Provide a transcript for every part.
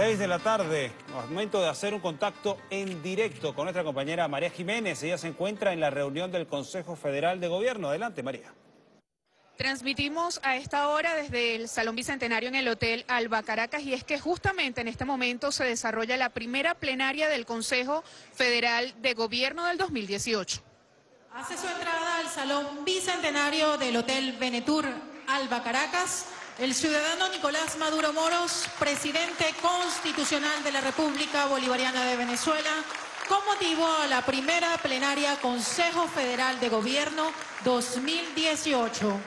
Seis de la tarde, momento de hacer un contacto en directo con nuestra compañera María Jiménez. Ella se encuentra en la reunión del Consejo Federal de Gobierno. Adelante, María. Transmitimos a esta hora desde el Salón Bicentenario en el Hotel Alba Caracas y es que justamente en este momento se desarrolla la primera plenaria del Consejo Federal de Gobierno del 2018. Hace su entrada al Salón Bicentenario del Hotel Benetur Alba Caracas el ciudadano Nicolás Maduro Moros, presidente constitucional de la República Bolivariana de Venezuela, con motivo a la primera plenaria Consejo Federal de Gobierno 2018.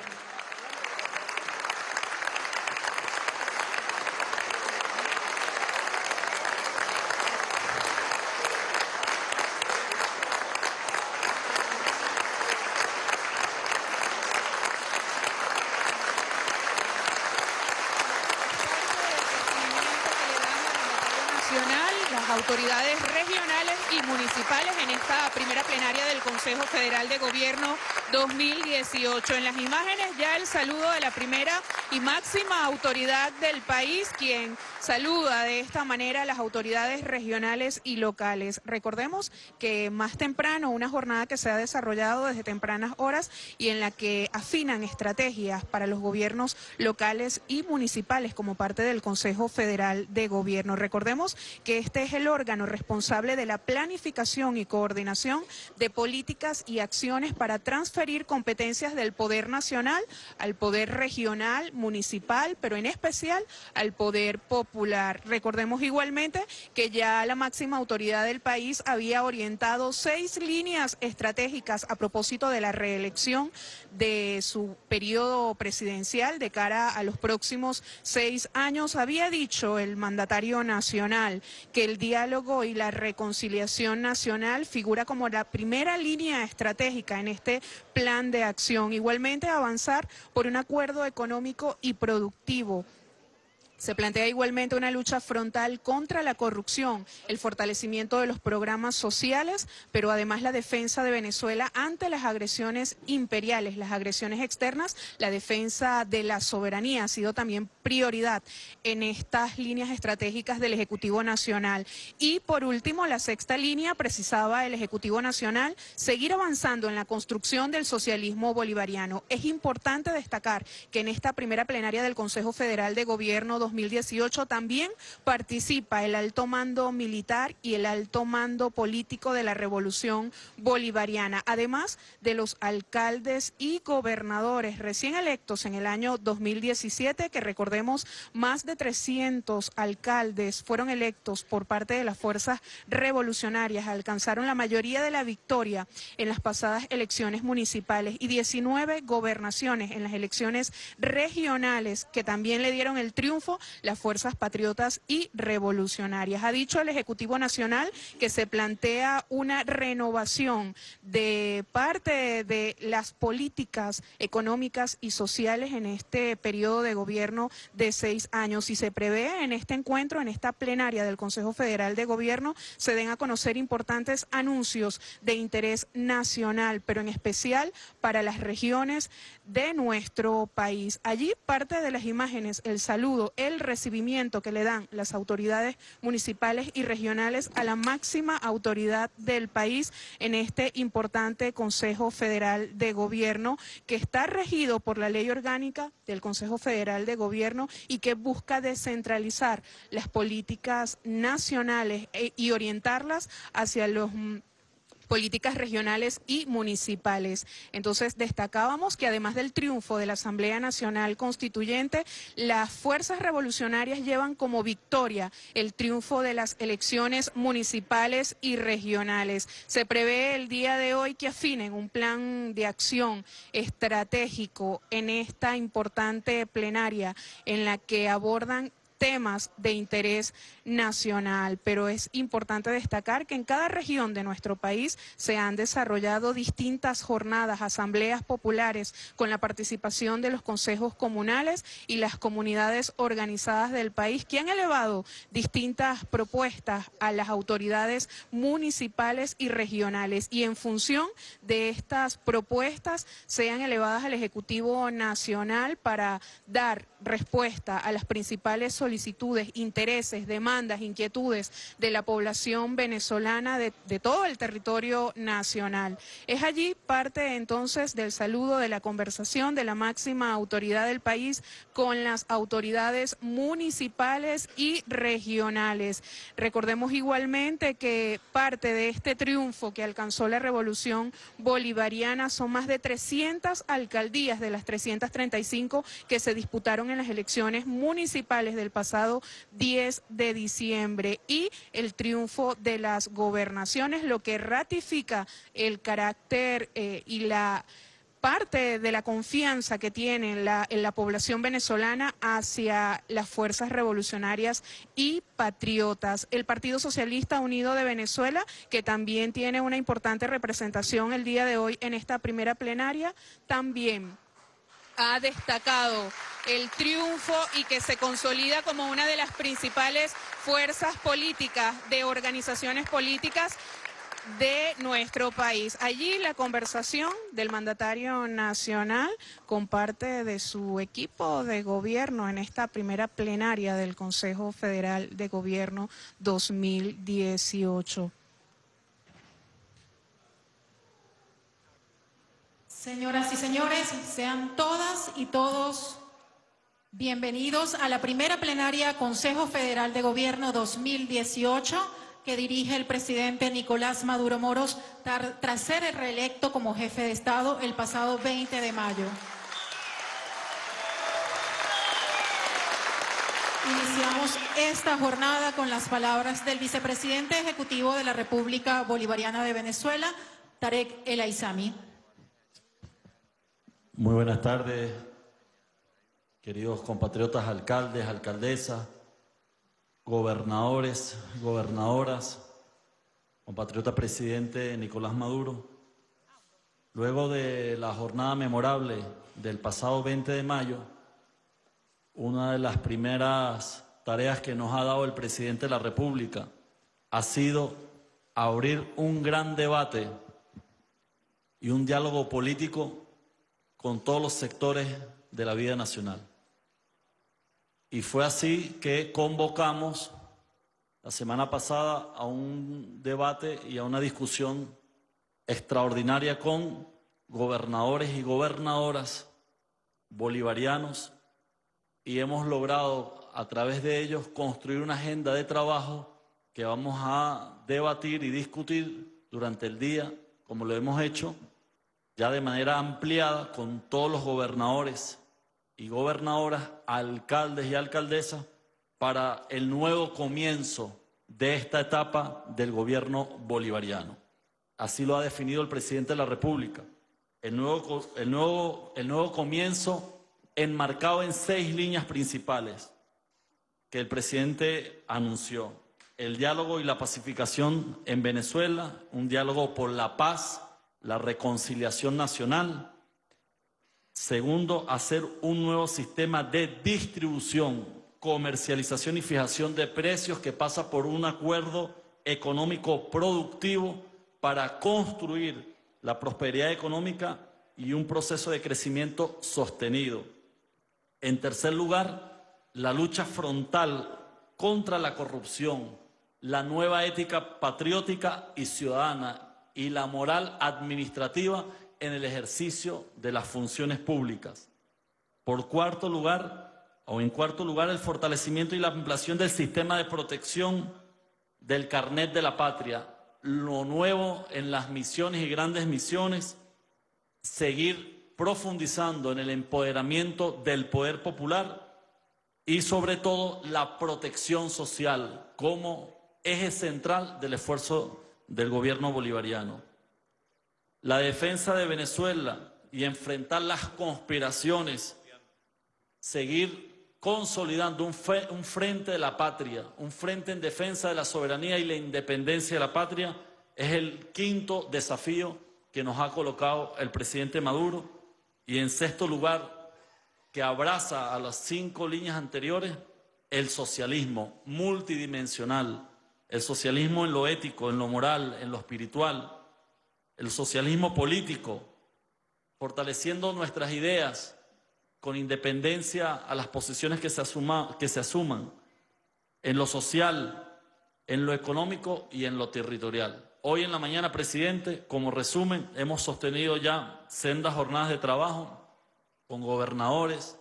las autoridades regionales y municipales en esta primera plenaria del Consejo Federal de Gobierno 2018. En las imágenes ya el saludo de la primera y máxima autoridad del país, quien saluda de esta manera a las autoridades regionales y locales. Recordemos que más temprano, una jornada que se ha desarrollado desde tempranas horas y en la que afinan estrategias para los gobiernos locales y municipales como parte del Consejo Federal de Gobierno. Recordemos que este es el órgano responsable de la planificación y coordinación de políticas y acciones para transferir competencias del poder nacional al poder regional, municipal, pero en especial al poder popular. Recordemos igualmente que ya la máxima autoridad del país había orientado seis líneas estratégicas a propósito de la reelección de su periodo presidencial de cara a los próximos seis años. Había dicho el mandatario nacional que el diálogo y la reconciliación nacional figura como la primera línea estratégica en este plan de acción. Igualmente avanzar por un acuerdo económico y productivo se plantea igualmente una lucha frontal contra la corrupción, el fortalecimiento de los programas sociales, pero además la defensa de Venezuela ante las agresiones imperiales, las agresiones externas, la defensa de la soberanía ha sido también prioridad en estas líneas estratégicas del Ejecutivo Nacional. Y por último, la sexta línea precisaba el Ejecutivo Nacional seguir avanzando en la construcción del socialismo bolivariano. Es importante destacar que en esta primera plenaria del Consejo Federal de Gobierno 2018 también participa el alto mando militar y el alto mando político de la revolución bolivariana, además de los alcaldes y gobernadores recién electos en el año 2017, que recordemos más de 300 alcaldes fueron electos por parte de las fuerzas revolucionarias, alcanzaron la mayoría de la victoria en las pasadas elecciones municipales y 19 gobernaciones en las elecciones regionales que también le dieron el triunfo las fuerzas patriotas y revolucionarias. Ha dicho el Ejecutivo Nacional que se plantea una renovación de parte de las políticas económicas y sociales en este periodo de gobierno de seis años y se prevé en este encuentro, en esta plenaria del Consejo Federal de Gobierno, se den a conocer importantes anuncios de interés nacional, pero en especial para las regiones de nuestro país. Allí parte de las imágenes, el saludo, el recibimiento que le dan las autoridades municipales y regionales a la máxima autoridad del país en este importante Consejo Federal de Gobierno que está regido por la ley orgánica del Consejo Federal de Gobierno y que busca descentralizar las políticas nacionales eh, y orientarlas hacia los políticas regionales y municipales. Entonces, destacábamos que además del triunfo de la Asamblea Nacional Constituyente, las fuerzas revolucionarias llevan como victoria el triunfo de las elecciones municipales y regionales. Se prevé el día de hoy que afinen un plan de acción estratégico en esta importante plenaria en la que abordan temas de interés nacional, pero es importante destacar que en cada región de nuestro país se han desarrollado distintas jornadas, asambleas populares con la participación de los consejos comunales y las comunidades organizadas del país que han elevado distintas propuestas a las autoridades municipales y regionales. Y en función de estas propuestas sean elevadas al Ejecutivo Nacional para dar respuesta a las principales solicitudes, intereses, demandas, inquietudes de la población venezolana de, todo el territorio nacional. Es allí parte entonces del saludo, de la conversación de la máxima autoridad del país con las autoridades municipales y regionales. Recordemos igualmente que parte de este triunfo que alcanzó la revolución bolivariana son más de 300 alcaldías de las 335 que se disputaron en las elecciones municipales del pasado 10 de diciembre y el triunfo de las gobernaciones, lo que ratifica el carácter eh, y la parte de la confianza que tiene la, la población venezolana hacia las fuerzas revolucionarias y patriotas. El Partido Socialista Unido de Venezuela, que también tiene una importante representación el día de hoy en esta primera plenaria, también ha destacado el triunfo y que se consolida como una de las principales fuerzas políticas de organizaciones políticas de nuestro país. Allí la conversación del mandatario nacional con parte de su equipo de gobierno en esta primera plenaria del Consejo Federal de Gobierno 2018. Señoras y señores, sean todas y todos bienvenidos a la primera plenaria Consejo Federal de Gobierno 2018 que dirige el presidente Nicolás Maduro Moros tras ser reelecto como jefe de Estado el pasado 20 de mayo. Iniciamos esta jornada con las palabras del vicepresidente ejecutivo de la República Bolivariana de Venezuela, Tarek El Aizami. Muy buenas tardes, queridos compatriotas alcaldes, alcaldesas, gobernadores, gobernadoras, compatriota presidente Nicolás Maduro. Luego de la jornada memorable del pasado 20 de mayo, una de las primeras tareas que nos ha dado el presidente de la República ha sido abrir un gran debate y un diálogo político con todos los sectores de la vida nacional. Y fue así que convocamos la semana pasada a un debate y a una discusión extraordinaria con gobernadores y gobernadoras bolivarianos y hemos logrado a través de ellos construir una agenda de trabajo que vamos a debatir y discutir durante el día, como lo hemos hecho ya de manera ampliada con todos los gobernadores y gobernadoras, alcaldes y alcaldesas, para el nuevo comienzo de esta etapa del gobierno bolivariano. Así lo ha definido el presidente de la República. El nuevo, el nuevo, el nuevo comienzo enmarcado en seis líneas principales que el presidente anunció. El diálogo y la pacificación en Venezuela, un diálogo por la paz, la reconciliación nacional. Segundo, hacer un nuevo sistema de distribución, comercialización y fijación de precios que pasa por un acuerdo económico productivo para construir la prosperidad económica y un proceso de crecimiento sostenido. En tercer lugar, la lucha frontal contra la corrupción, la nueva ética patriótica y ciudadana y la moral administrativa en el ejercicio de las funciones públicas. Por cuarto lugar, o en cuarto lugar, el fortalecimiento y la ampliación del sistema de protección del carnet de la patria. Lo nuevo en las misiones y grandes misiones, seguir profundizando en el empoderamiento del poder popular y sobre todo la protección social como eje central del esfuerzo del gobierno bolivariano. La defensa de Venezuela y enfrentar las conspiraciones, seguir consolidando un, un, frente de la patria, un frente en defensa de la soberanía y la independencia de la patria, es el quinto desafío que nos ha colocado el presidente Maduro. Y en sexto lugar, que abraza a las cinco líneas anteriores, el socialismo multidimensional, el socialismo en lo ético, en lo moral, en lo espiritual, el socialismo político, fortaleciendo nuestras ideas con independencia a las posiciones que se, que se asuman, en lo social, en lo económico y en lo territorial. Hoy en la mañana, presidente, como resumen, hemos sostenido ya sendas jornadas de trabajo con gobernadores,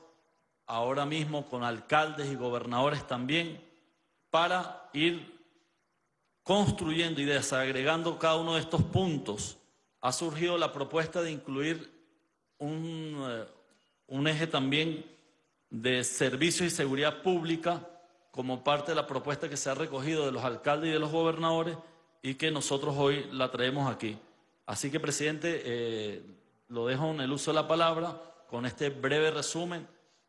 ahora mismo con alcaldes y gobernadores también, para ir construyendo y desagregando cada uno de estos puntos. Ha surgido la propuesta de incluir un, eh, eje también de servicio y seguridad pública como parte de la propuesta que se ha recogido de los alcaldes y de los gobernadores y que nosotros hoy la traemos aquí. Así que, presidente, eh, lo dejo en el uso de la palabra con este breve resumen.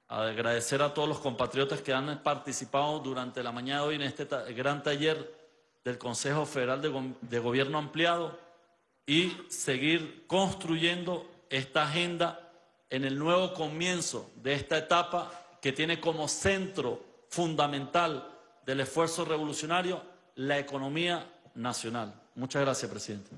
Agradecer a todos los compatriotas que han participado durante la mañana de hoy en este gran taller del Consejo Federal de, Gobierno Ampliado y seguir construyendo esta agenda en el nuevo comienzo de esta etapa que tiene como centro fundamental del esfuerzo revolucionario la economía nacional. Muchas gracias, presidente.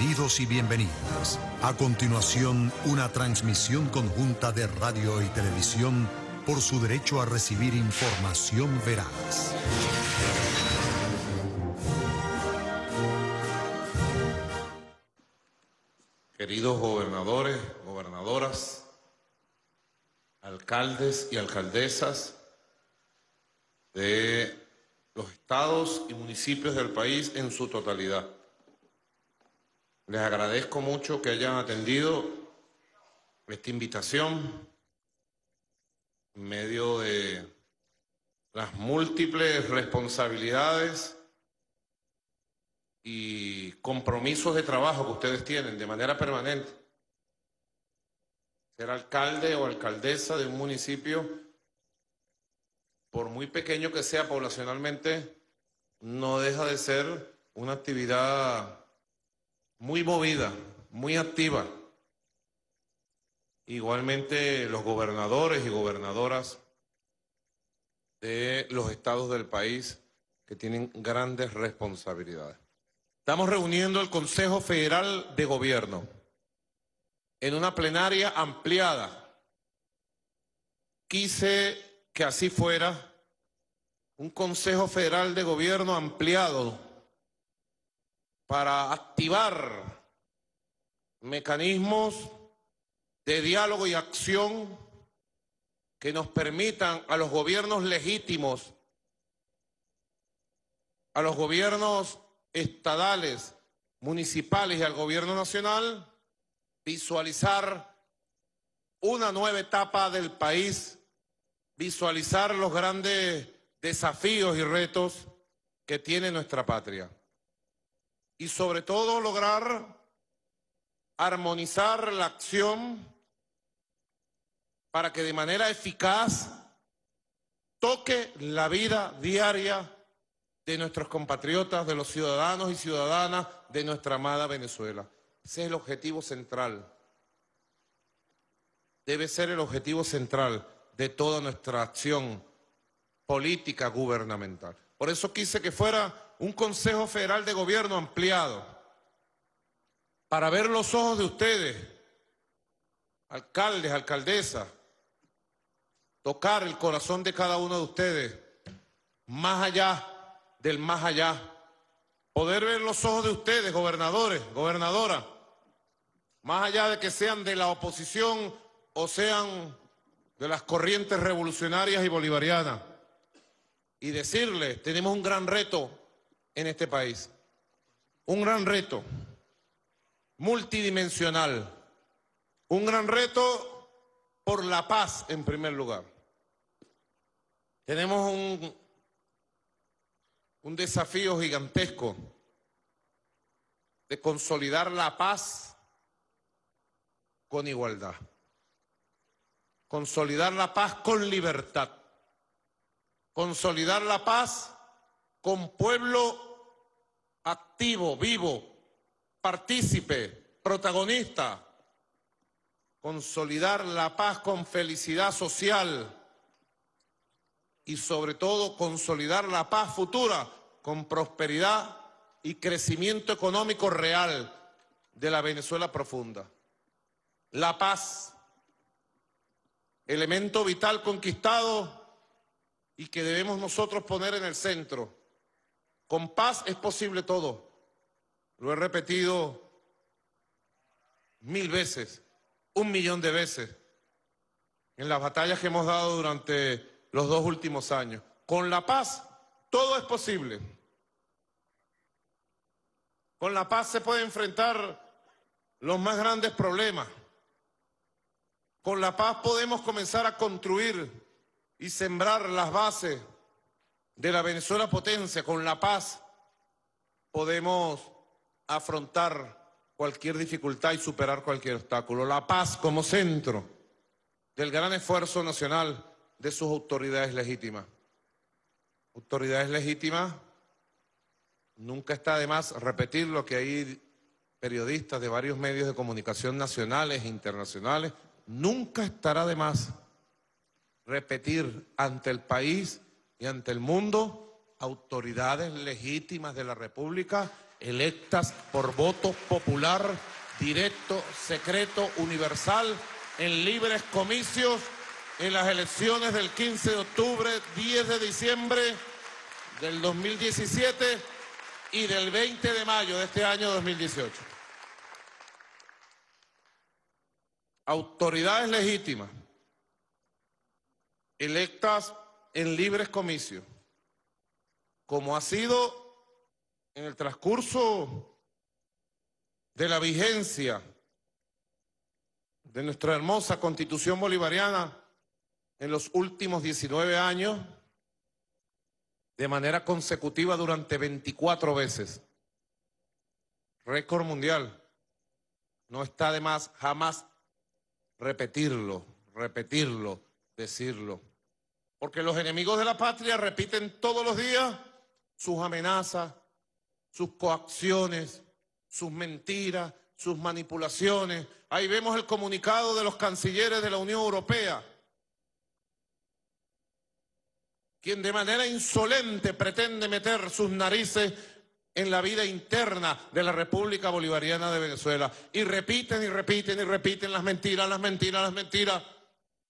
Y bienvenidas. A continuación, una transmisión conjunta de radio y televisión por su derecho a recibir información veraz. Queridos gobernadores, gobernadoras, alcaldes y alcaldesas de los estados y municipios del país en su totalidad. Les agradezco mucho que hayan atendido esta invitación en medio de las múltiples responsabilidades y compromisos de trabajo que ustedes tienen de manera permanente. Ser alcalde o alcaldesa de un municipio, por muy pequeño que sea poblacionalmente, no deja de ser una actividad muy movida, muy activa. Igualmente los gobernadores y gobernadoras de los estados del país que tienen grandes responsabilidades. Estamos reuniendo el Consejo Federal de Gobierno en una plenaria ampliada. Quise que así fuera un Consejo Federal de Gobierno ampliado para activar mecanismos de diálogo y acción que nos permitan a los gobiernos legítimos, a los gobiernos estadales, municipales y al gobierno nacional, visualizar una nueva etapa del país, visualizar los grandes desafíos y retos que tiene nuestra patria y sobre todo lograr armonizar la acción para que de manera eficaz toque la vida diaria de nuestros compatriotas, de los ciudadanos y ciudadanas de nuestra amada Venezuela. Ese es el objetivo central. Debe ser el objetivo central de toda nuestra acción política gubernamental. Por eso quise que fuera un Consejo Federal de Gobierno ampliado para ver los ojos de ustedes, alcaldes, alcaldesas, tocar el corazón de cada uno de ustedes, más allá del más allá, poder ver los ojos de ustedes, gobernadores, gobernadoras, más allá de que sean de la oposición o sean de las corrientes revolucionarias y bolivarianas, y decirles, tenemos un gran reto en este país, un gran reto multidimensional, un gran reto por la paz en primer lugar. Tenemos un, desafío gigantesco de consolidar la paz con igualdad, consolidar la paz con libertad, consolidar la paz con pueblo activo, vivo, partícipe, protagonista, consolidar la paz con felicidad social y sobre todo consolidar la paz futura con prosperidad y crecimiento económico real de la Venezuela profunda. La paz, elemento vital conquistado y que debemos nosotros poner en el centro. Con paz es posible todo. Lo he repetido mil veces, un millón de veces, en las batallas que hemos dado durante los dos últimos años. Con la paz todo es posible. Con la paz se puede enfrentar los más grandes problemas. Con la paz podemos comenzar a construir y sembrar las bases de la Venezuela potencia. Con la paz podemos afrontar cualquier dificultad y superar cualquier obstáculo. La paz como centro del gran esfuerzo nacional de sus autoridades legítimas. Autoridades legítimas Nunca está de más repetir lo que hay periodistas de varios medios de comunicación nacionales e internacionales. Nunca estará de más repetir ante el país y ante el mundo autoridades legítimas de la República electas por voto popular, directo, secreto, universal, en libres comicios en las elecciones del 15 de octubre, 10 de diciembre del 2017 y del 20 de mayo de este año 2018. Autoridades legítimas, electas en libres comicios, como ha sido en el transcurso de la vigencia de nuestra hermosa constitución bolivariana en los últimos 19 años, de manera consecutiva durante 24 veces. Récord mundial. No está de más jamás repetirlo, repetirlo, decirlo. Porque los enemigos de la patria repiten todos los días sus amenazas, sus coacciones, sus mentiras, sus manipulaciones. Ahí vemos el comunicado de los cancilleres de la Unión Europea quien de manera insolente pretende meter sus narices en la vida interna de la República Bolivariana de Venezuela. Y repiten y repiten y repiten las mentiras, las mentiras, las mentiras.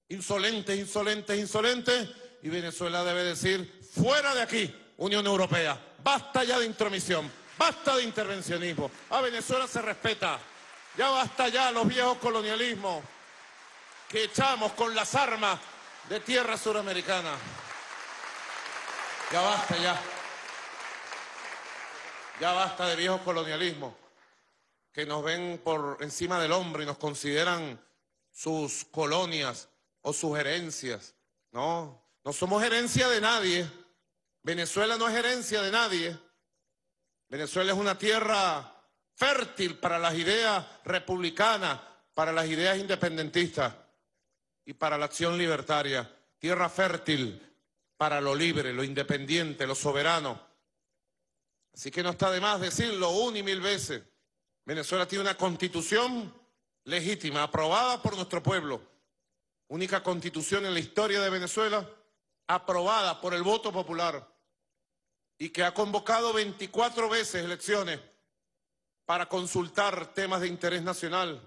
Insolentes, insolentes, insolentes. Y Venezuela debe decir, fuera de aquí, Unión Europea. Basta ya de intromisión, basta de intervencionismo. A Venezuela se respeta. Ya basta ya los viejos colonialismos que echamos con las armas de tierra suramericana. Ya basta, ya. Ya basta de viejos colonialismos que nos ven por encima del hombro y nos consideran sus colonias o sus herencias. No, no somos herencia de nadie. Venezuela no es herencia de nadie. Venezuela es una tierra fértil para las ideas republicanas, para las ideas independentistas y para la acción libertaria. Tierra fértil para lo libre, lo independiente, lo soberano. Así que no está de más decirlo una y mil veces. Venezuela tiene una constitución legítima, aprobada por nuestro pueblo. Única constitución en la historia de Venezuela aprobada por el voto popular y que ha convocado 24 veces elecciones para consultar temas de interés nacional,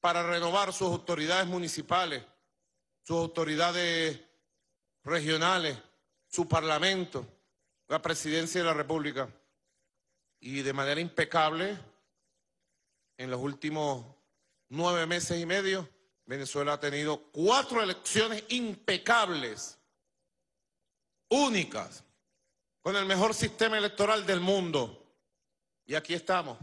para renovar sus autoridades municipales, sus autoridades regionales, su parlamento, la presidencia de la República. Y de manera impecable, en los últimos nueve meses y medio, Venezuela ha tenido cuatro elecciones impecables. únicas, con el mejor sistema electoral del mundo. Y aquí estamos,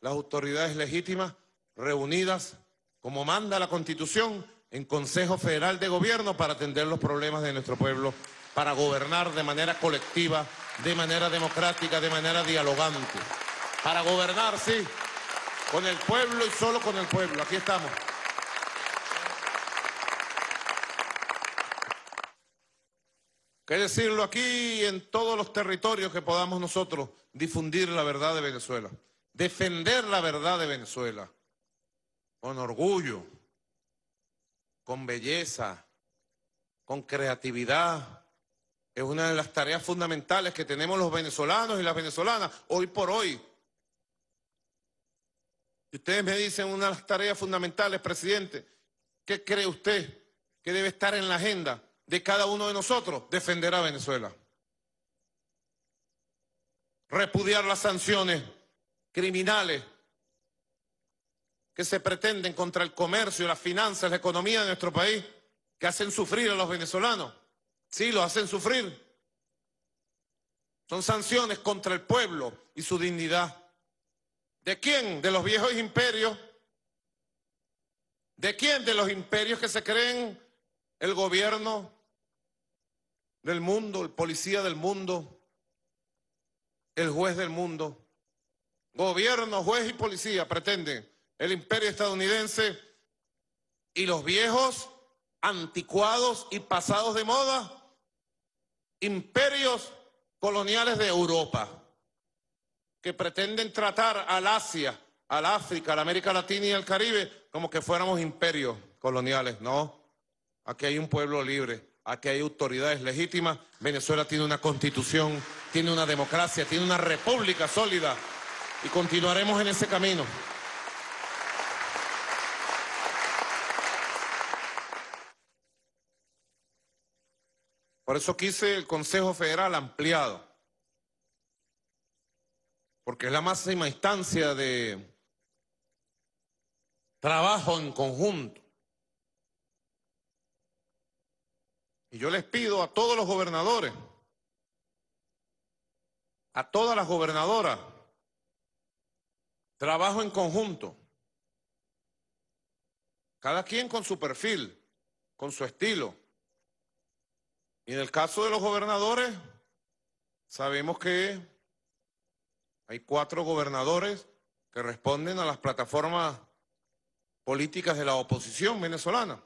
las autoridades legítimas reunidas como manda la Constitución en Consejo Federal de Gobierno para atender los problemas de nuestro pueblo, para gobernar de manera colectiva, de manera democrática, de manera dialogante. Para gobernar, sí, con el pueblo y solo con el pueblo. Aquí estamos. ¿Qué decirlo aquí y en todos los territorios que podamos nosotros difundir la verdad de Venezuela? Defender la verdad de Venezuela con orgullo, con belleza, con creatividad. Es una de las tareas fundamentales que tenemos los venezolanos y las venezolanas hoy por hoy. Y ustedes me dicen una de las tareas fundamentales, presidente, ¿qué cree usted que debe estar en la agenda de cada uno de nosotros? Defender a Venezuela. Repudiar las sanciones criminales que se pretenden contra el comercio, las finanzas, la economía de nuestro país, que hacen sufrir a los venezolanos. Sí, lo hacen sufrir. Son sanciones contra el pueblo y su dignidad. ¿De quién? De los viejos imperios. ¿De quién? De los imperios que se creen el gobierno del mundo, el policía del mundo, el juez del mundo. Gobierno, juez y policía pretenden el imperio estadounidense y los viejos, anticuados y pasados de moda, imperios coloniales de Europa, que pretenden tratar al Asia, al África, a la América Latina y al Caribe como que fuéramos imperios coloniales. No, aquí hay un pueblo libre, aquí hay autoridades legítimas, Venezuela tiene una constitución, tiene una democracia, tiene una república sólida y continuaremos en ese camino. Por eso quise el Consejo Federal ampliado, porque es la máxima instancia de trabajo en conjunto. Y yo les pido a todos los gobernadores, a todas las gobernadoras, trabajo en conjunto. Cada quien con su perfil, con su estilo. Y en el caso de los gobernadores, sabemos que hay cuatro gobernadores que responden a las plataformas políticas de la oposición venezolana,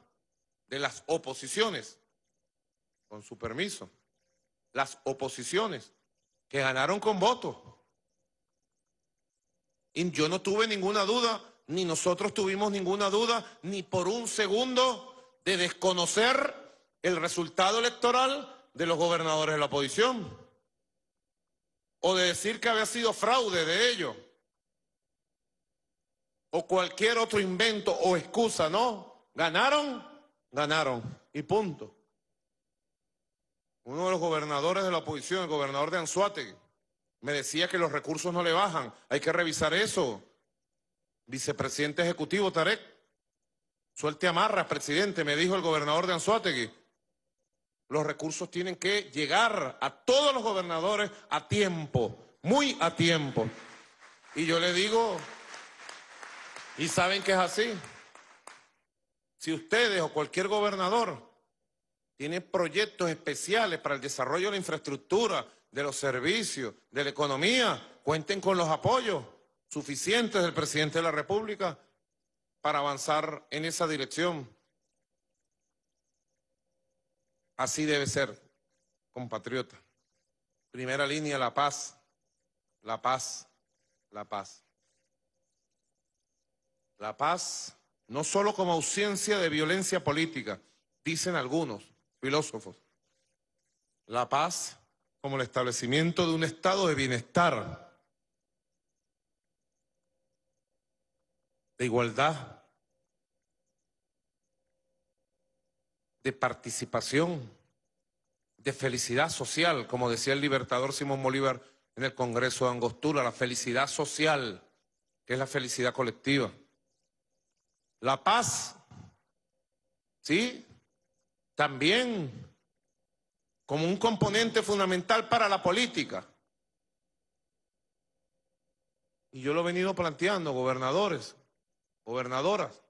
de las oposiciones, con su permiso, las oposiciones que ganaron con votos. Y yo no tuve ninguna duda, ni nosotros tuvimos ninguna duda, ni por un segundo de desconocer el resultado electoral de los gobernadores de la oposición. O de decir que había sido fraude de ellos. O cualquier otro invento o excusa, ¿no? Ganaron, ganaron. Y punto. Uno de los gobernadores de la oposición, el gobernador de Anzuate, me decía que los recursos no le bajan. Hay que revisar eso. Vicepresidente ejecutivo Tarek, suelte amarra, presidente, me dijo el gobernador de Anzuategui los recursos tienen que llegar a todos los gobernadores a tiempo, muy a tiempo. Y yo le digo, y saben que es así, si ustedes o cualquier gobernador tiene proyectos especiales para el desarrollo de la infraestructura, de los servicios, de la economía, cuenten con los apoyos suficientes del presidente de la República para avanzar en esa dirección. Así debe ser, compatriota. Primera línea, la paz, la paz, la paz. La paz no solo como ausencia de violencia política, dicen algunos filósofos. La paz como el establecimiento de un estado de bienestar, de igualdad, de participación, de felicidad social, como decía el libertador Simón Bolívar en el Congreso de Angostura, la felicidad social, que es la felicidad colectiva. La paz, ¿sí? También como un componente fundamental para la política. Y yo lo he venido planteando, gobernadores, gobernadoras,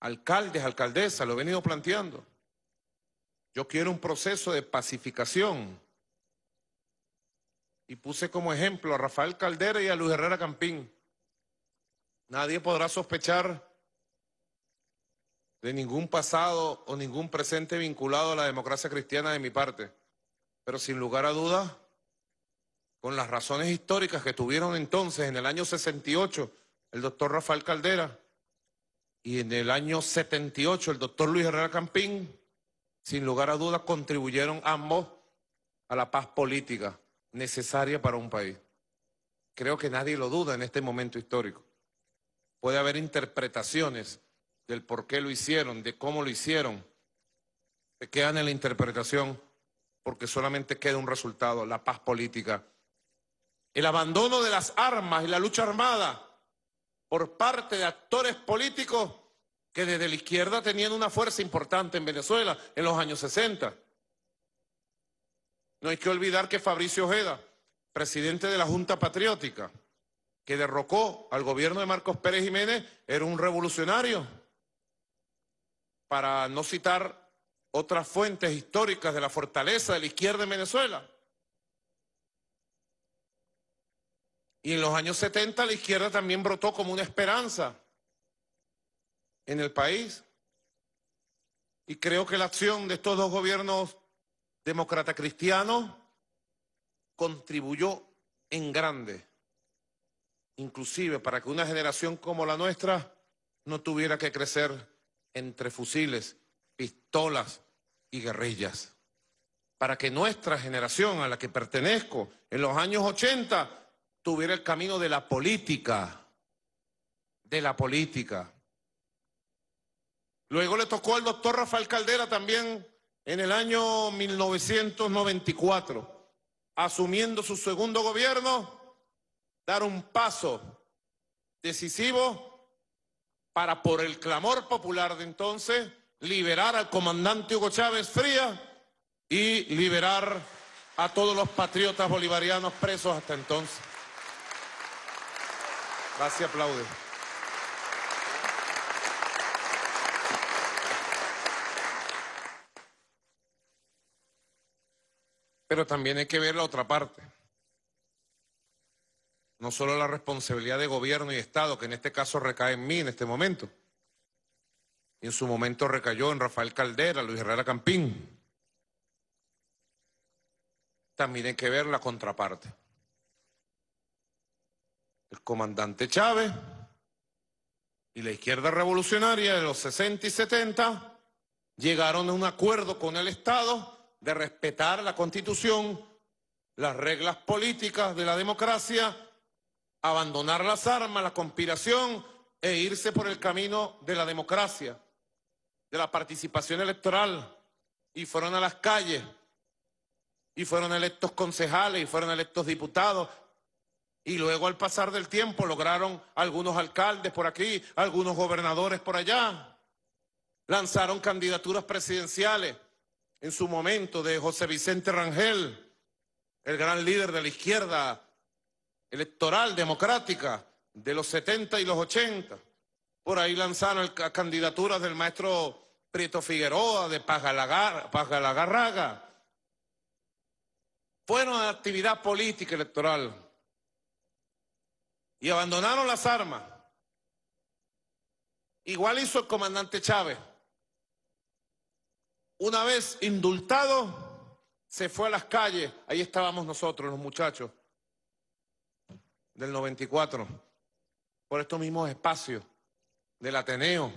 alcaldes, alcaldesas, lo he venido planteando. Yo quiero un proceso de pacificación. Y puse como ejemplo a Rafael Caldera y a Luis Herrera Campín. Nadie podrá sospechar de ningún pasado o ningún presente vinculado a la democracia cristiana de mi parte. Pero sin lugar a dudas, con las razones históricas que tuvieron entonces en el año 68 el doctor Rafael Caldera y en el año 78 el doctor Luis Herrera Campín, sin lugar a dudas contribuyeron ambos a la paz política necesaria para un país. Creo que nadie lo duda en este momento histórico. Puede haber interpretaciones del por qué lo hicieron, de cómo lo hicieron. Se quedan en la interpretación porque solamente queda un resultado, la paz política. El abandono de las armas y la lucha armada por parte de actores políticos que desde la izquierda tenían una fuerza importante en Venezuela en los años 60. No hay que olvidar que Fabricio Ojeda, presidente de la Junta Patriótica, que derrocó al gobierno de Marcos Pérez Jiménez, era un revolucionario. Para no citar otras fuentes históricas de la fortaleza de la izquierda en Venezuela. Y en los años 70 la izquierda también brotó como una esperanza en el país. Y creo que la acción de estos dos gobiernos demócrata cristianos contribuyó en grande inclusive para que una generación como la nuestra no tuviera que crecer entre fusiles, pistolas y guerrillas. Para que nuestra generación a la que pertenezco en los años 80 tuviera el camino de la política, de la política. Luego le tocó al doctor Rafael Caldera también en el año 1994, asumiendo su segundo gobierno, dar un paso decisivo para, por el clamor popular de entonces, liberar al comandante Hugo Chávez Fría y liberar a todos los patriotas bolivarianos presos hasta entonces. Gracias, aplaude. Pero también hay que ver la otra parte no solo la responsabilidad de gobierno y Estado, que en este caso recae en mí en este momento, y en su momento recayó en Rafael Caldera, Luis Herrera Campín, también hay que ver la contraparte. El comandante Chávez y la izquierda revolucionaria de los 60 y 70 llegaron a un acuerdo con el Estado de respetar la Constitución, las reglas políticas de la democracia abandonar las armas, la conspiración e irse por el camino de la democracia, de la participación electoral. Y fueron a las calles, y fueron electos concejales, y fueron electos diputados. Y luego al pasar del tiempo lograron algunos alcaldes por aquí, algunos gobernadores por allá. Lanzaron candidaturas presidenciales en su momento de José Vicente Rangel, el gran líder de la izquierda electoral democrática de los 70 y los 80. Por ahí lanzaron candidaturas del maestro Prieto Figueroa, de Pajalagarraga. Fueron a actividad política electoral y abandonaron las armas. Igual hizo el comandante Chávez. Una vez indultado, se fue a las calles. Ahí estábamos nosotros, los muchachos del 94, por estos mismos espacios del Ateneo,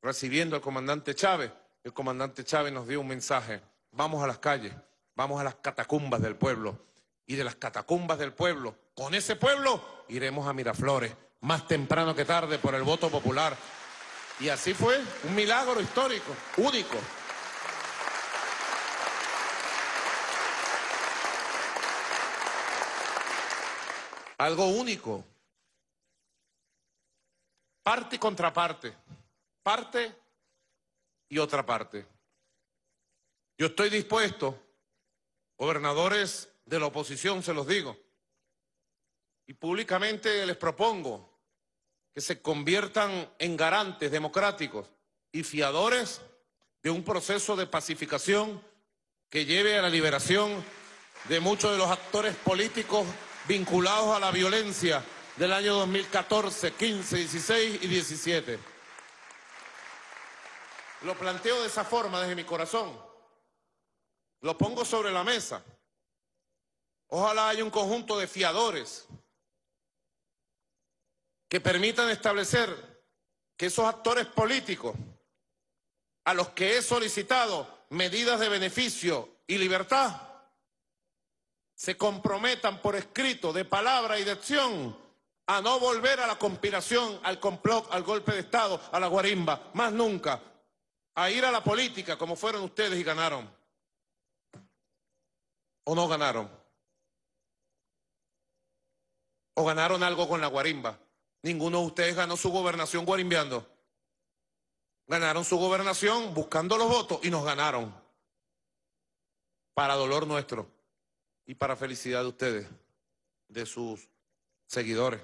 recibiendo al comandante Chávez. El comandante Chávez nos dio un mensaje, vamos a las calles, vamos a las catacumbas del pueblo, y de las catacumbas del pueblo, con ese pueblo, iremos a Miraflores, más temprano que tarde por el voto popular. Y así fue, un milagro histórico, único. Algo único. Parte y contraparte. Parte y otra parte. Yo estoy dispuesto, gobernadores de la oposición, se los digo, y públicamente les propongo que se conviertan en garantes democráticos y fiadores de un proceso de pacificación que lleve a la liberación de muchos de los actores políticos vinculados a la violencia del año 2014, 15, 16 y 17. Lo planteo de esa forma desde mi corazón. Lo pongo sobre la mesa. Ojalá haya un conjunto de fiadores que permitan establecer que esos actores políticos a los que he solicitado medidas de beneficio y libertad se comprometan por escrito, de palabra y de acción, a no volver a la conspiración, al complot, al golpe de Estado, a la guarimba, más nunca, a ir a la política como fueron ustedes y ganaron. ¿O no ganaron? ¿O ganaron algo con la guarimba? Ninguno de ustedes ganó su gobernación guarimbeando. Ganaron su gobernación buscando los votos y nos ganaron. Para dolor nuestro y para felicidad de ustedes, de sus seguidores.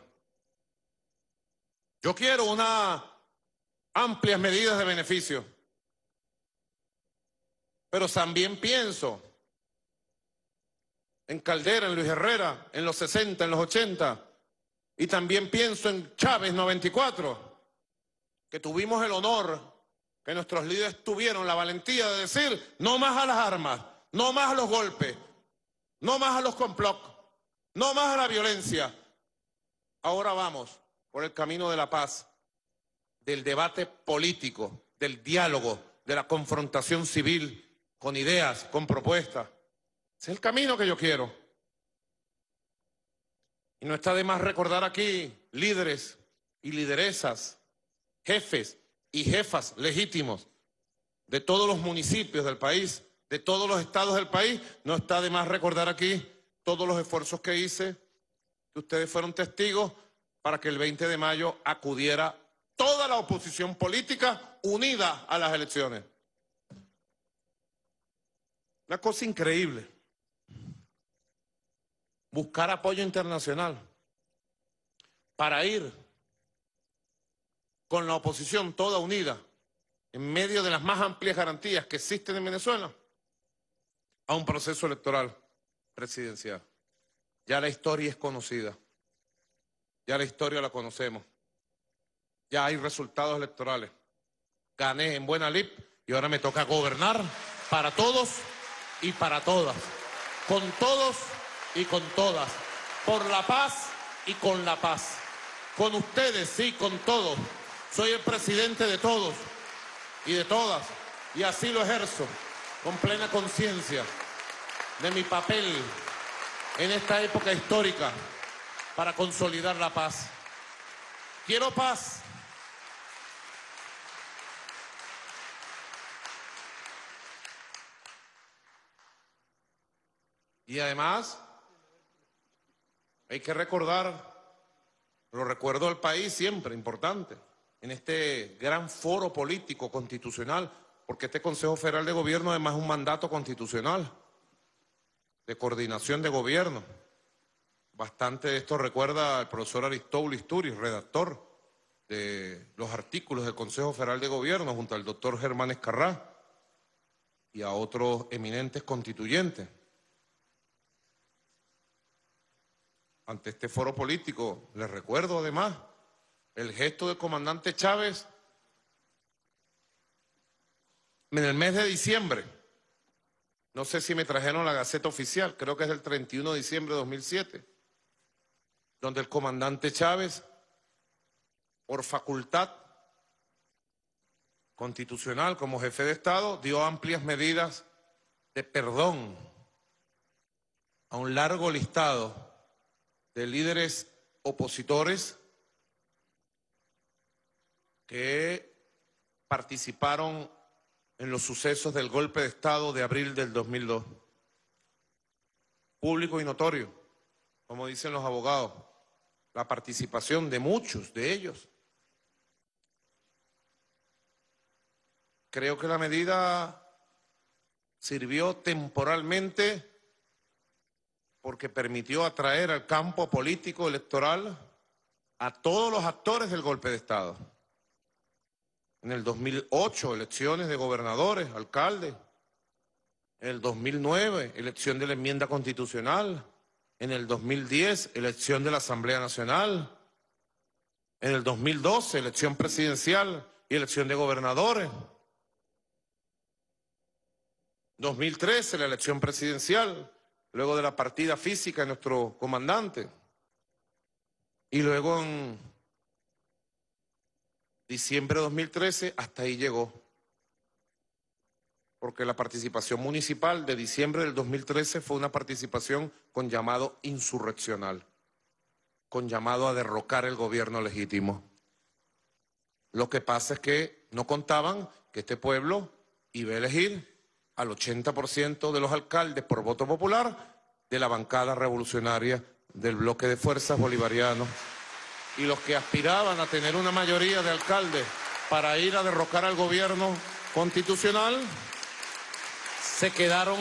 Yo quiero unas amplias medidas de beneficio, pero también pienso en Caldera, en Luis Herrera, en los 60, en los 80, y también pienso en Chávez 94, que tuvimos el honor, que nuestros líderes tuvieron la valentía de decir, no más a las armas, no más a los golpes, no más a los complots, no más a la violencia. Ahora vamos por el camino de la paz, del debate político, del diálogo, de la confrontación civil, con ideas, con propuestas. Es el camino que yo quiero. Y no está de más recordar aquí líderes y lideresas, jefes y jefas legítimos de todos los municipios del país, de todos los estados del país. No está de más recordar aquí todos los esfuerzos que hice, que ustedes fueron testigos para que el 20 de mayo acudiera toda la oposición política unida a las elecciones. Una cosa increíble buscar apoyo internacional para ir con la oposición toda unida en medio de las más amplias garantías que existen en Venezuela a un proceso electoral presidencial. Ya la historia es conocida, ya la historia la conocemos, ya hay resultados electorales. Gané en buena lip y ahora me toca gobernar para todos y para todas, con todos y con todas, por la paz y con la paz. Con ustedes, sí, con todos. Soy el presidente de todos y de todas, y así lo ejerzo, con plena conciencia de mi papel en esta época histórica para consolidar la paz. Quiero paz. Y además, hay que recordar, lo recuerdo al país siempre, importante, en este gran foro político constitucional, porque este Consejo Federal de Gobierno además es un mandato constitucional de coordinación de gobierno. Bastante de esto recuerda al profesor Aristóbulo Isturiz, redactor de los artículos del Consejo Federal de Gobierno, junto al doctor Germán Escarrá y a otros eminentes constituyentes. ante este foro político. Les recuerdo además el gesto del comandante Chávez en el mes de diciembre. No sé si me trajeron la Gaceta Oficial, creo que es el 31 de diciembre de 2007, donde el comandante Chávez, por facultad constitucional como jefe de Estado, dio amplias medidas de perdón a un largo listado de líderes opositores que participaron en los sucesos del golpe de Estado de abril del 2002. Público y notorio, como dicen los abogados, la participación de muchos de ellos. Creo que la medida sirvió temporalmente porque permitió atraer al campo político electoral a todos los actores del golpe de Estado. En el 2008, elecciones de gobernadores, alcaldes. En el 2009, elección de la enmienda constitucional. En el 2010, elección de la Asamblea Nacional. En el 2012, elección presidencial y elección de gobernadores. 2013, la elección presidencial, luego de la partida física de nuestro comandante. Y luego en diciembre de 2013, hasta ahí llegó. Porque la participación municipal de diciembre del 2013 fue una participación con llamado insurreccional, con llamado a derrocar el gobierno legítimo. Lo que pasa es que no contaban que este pueblo iba a elegir al 80% de los alcaldes por voto popular de la bancada revolucionaria del bloque de fuerzas bolivarianos y los que aspiraban a tener una mayoría de alcaldes para ir a derrocar al gobierno constitucional se quedaron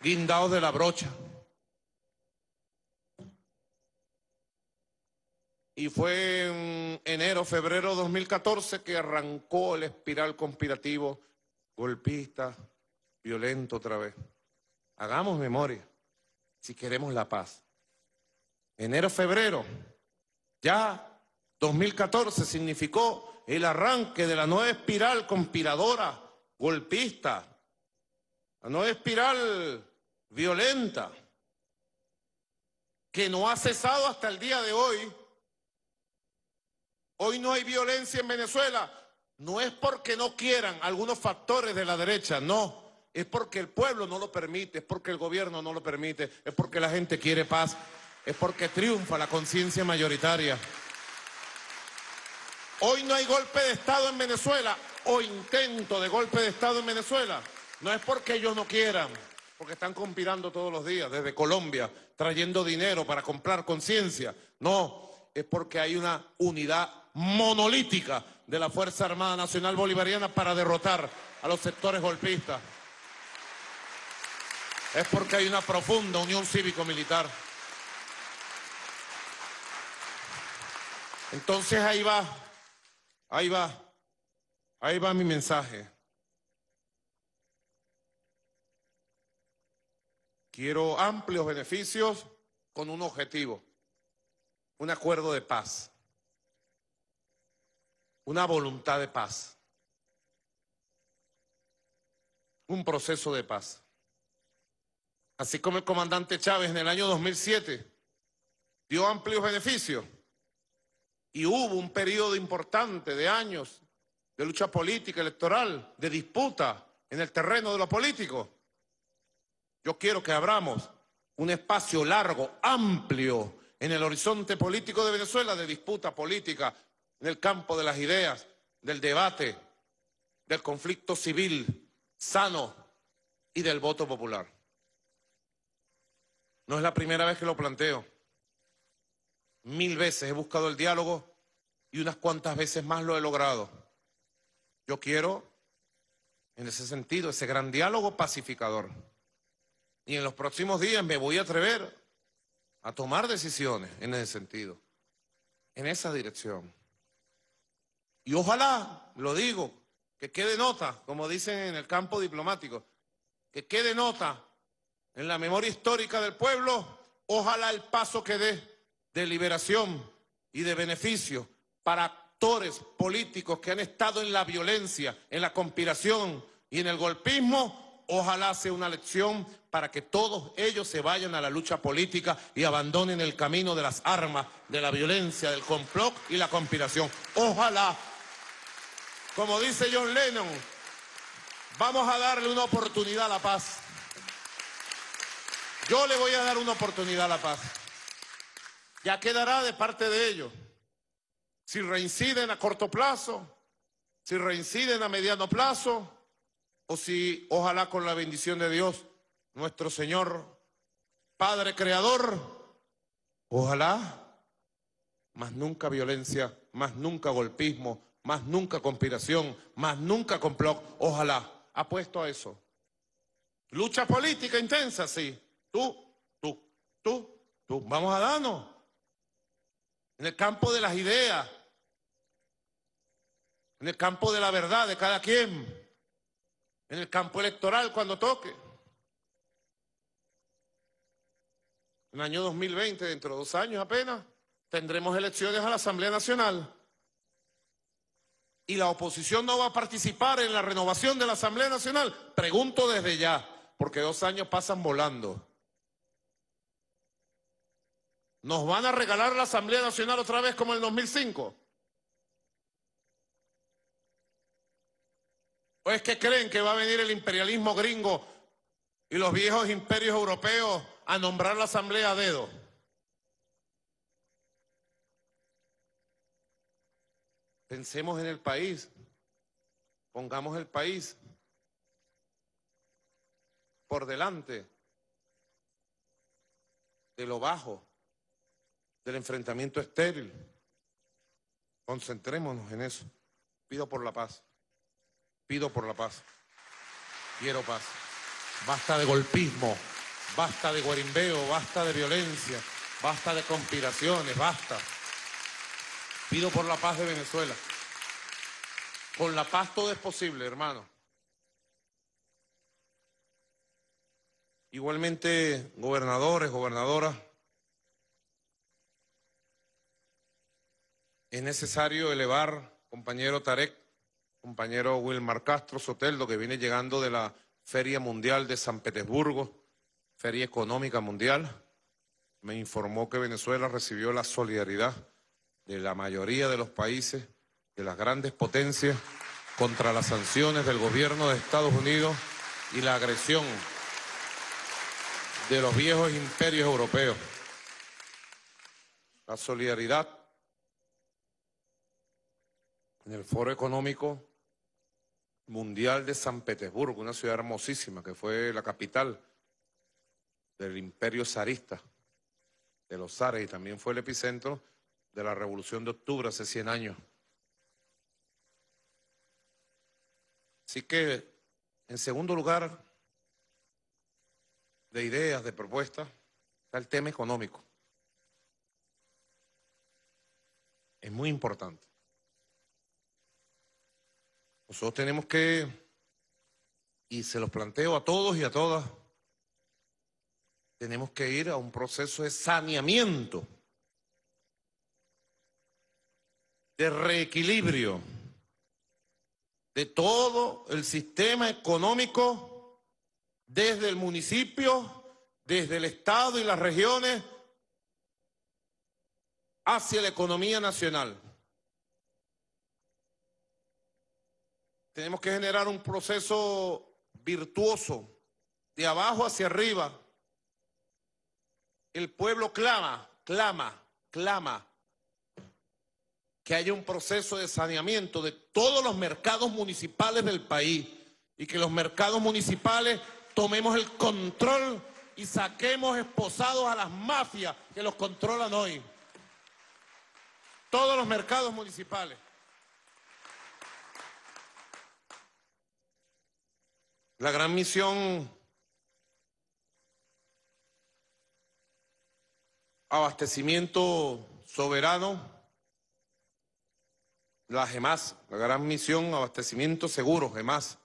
guindados de la brocha. Y fue en enero, febrero de 2014 que arrancó el espiral conspirativo, golpista, violento otra vez. Hagamos memoria si queremos la paz. Enero, febrero, ya 2014 significó el arranque de la nueva espiral conspiradora, golpista, la nueva espiral violenta, que no ha cesado hasta el día de hoy Hoy no hay violencia en Venezuela. No es porque no quieran algunos factores de la derecha, no. Es porque el pueblo no lo permite, es porque el gobierno no lo permite, es porque la gente quiere paz, es porque triunfa la conciencia mayoritaria. Hoy no hay golpe de Estado en Venezuela o intento de golpe de Estado en Venezuela. No es porque ellos no quieran, porque están conspirando todos los días desde Colombia, trayendo dinero para comprar conciencia. No, es porque hay una unidad monolítica de la Fuerza Armada Nacional Bolivariana para derrotar a los sectores golpistas. Es porque hay una profunda unión cívico-militar. Entonces ahí va, ahí va, ahí va mi mensaje. Quiero amplios beneficios con un objetivo, un acuerdo de paz una voluntad de paz, un proceso de paz. Así como el comandante Chávez en el año 2007 dio amplios beneficios y hubo un periodo importante de años de lucha política, electoral, de disputa en el terreno de lo político. Yo quiero que abramos un espacio largo, amplio, en el horizonte político de Venezuela de disputa política, en el campo de las ideas, del debate, del conflicto civil sano y del voto popular. No es la primera vez que lo planteo. Mil veces he buscado el diálogo y unas cuantas veces más lo he logrado. Yo quiero, en ese sentido, ese gran diálogo pacificador. Y en los próximos días me voy a atrever a tomar decisiones en ese sentido, en esa dirección. Y ojalá, lo digo, que quede nota, como dicen en el campo diplomático, que quede nota en la memoria histórica del pueblo, ojalá el paso que dé de liberación y de beneficio para actores políticos que han estado en la violencia, en la conspiración y en el golpismo, ojalá sea una lección para que todos ellos se vayan a la lucha política y abandonen el camino de las armas, de la violencia, del complot y la conspiración. Ojalá como dice John Lennon, vamos a darle una oportunidad a la paz. Yo le voy a dar una oportunidad a la paz. Ya quedará de parte de ellos. Si reinciden a corto plazo, si reinciden a mediano plazo, o si ojalá con la bendición de Dios, nuestro Señor, Padre Creador, ojalá, más nunca violencia, más nunca golpismo, más nunca conspiración, más nunca complot. Ojalá. Apuesto a eso. Lucha política intensa, sí. Tú, tú, tú, tú. Vamos a darnos. En el campo de las ideas. En el campo de la verdad de cada quien. En el campo electoral cuando toque. En el año 2020, dentro de dos años apenas, tendremos elecciones a la Asamblea Nacional. Y la oposición no va a participar en la renovación de la Asamblea Nacional. Pregunto desde ya, porque dos años pasan volando. ¿Nos van a regalar la Asamblea Nacional otra vez como en el 2005? ¿O es que creen que va a venir el imperialismo gringo y los viejos imperios europeos a nombrar la Asamblea a dedo? Pensemos en el país, pongamos el país por delante de lo bajo, del enfrentamiento estéril. Concentrémonos en eso. Pido por la paz. Pido por la paz. Quiero paz. Basta de golpismo, basta de guarimbeo, basta de violencia, basta de conspiraciones, basta. Pido por la paz de Venezuela. Con la paz todo es posible, hermano. Igualmente, gobernadores, gobernadoras, es necesario elevar, compañero Tarek, compañero Wilmar Castro Soteldo, que viene llegando de la Feria Mundial de San Petersburgo, Feria Económica Mundial. Me informó que Venezuela recibió la solidaridad de la mayoría de los países, de las grandes potencias, contra las sanciones del gobierno de Estados Unidos y la agresión de los viejos imperios europeos. La solidaridad en el Foro Económico Mundial de San Petersburgo, una ciudad hermosísima que fue la capital del imperio zarista, de los zares, y también fue el epicentro de la Revolución de Octubre hace 100 años. Así que, en segundo lugar, de ideas, de propuestas, está el tema económico. Es muy importante. Nosotros tenemos que, y se los planteo a todos y a todas, tenemos que ir a un proceso de saneamiento de reequilibrio de todo el sistema económico desde el municipio, desde el Estado y las regiones hacia la economía nacional. Tenemos que generar un proceso virtuoso de abajo hacia arriba. El pueblo clama, clama, clama que haya un proceso de saneamiento de todos los mercados municipales del país y que los mercados municipales tomemos el control y saquemos esposados a las mafias que los controlan hoy. Todos los mercados municipales. La gran misión. Abastecimiento soberano. La GEMAS, la gran misión abastecimiento seguro, GEMAS,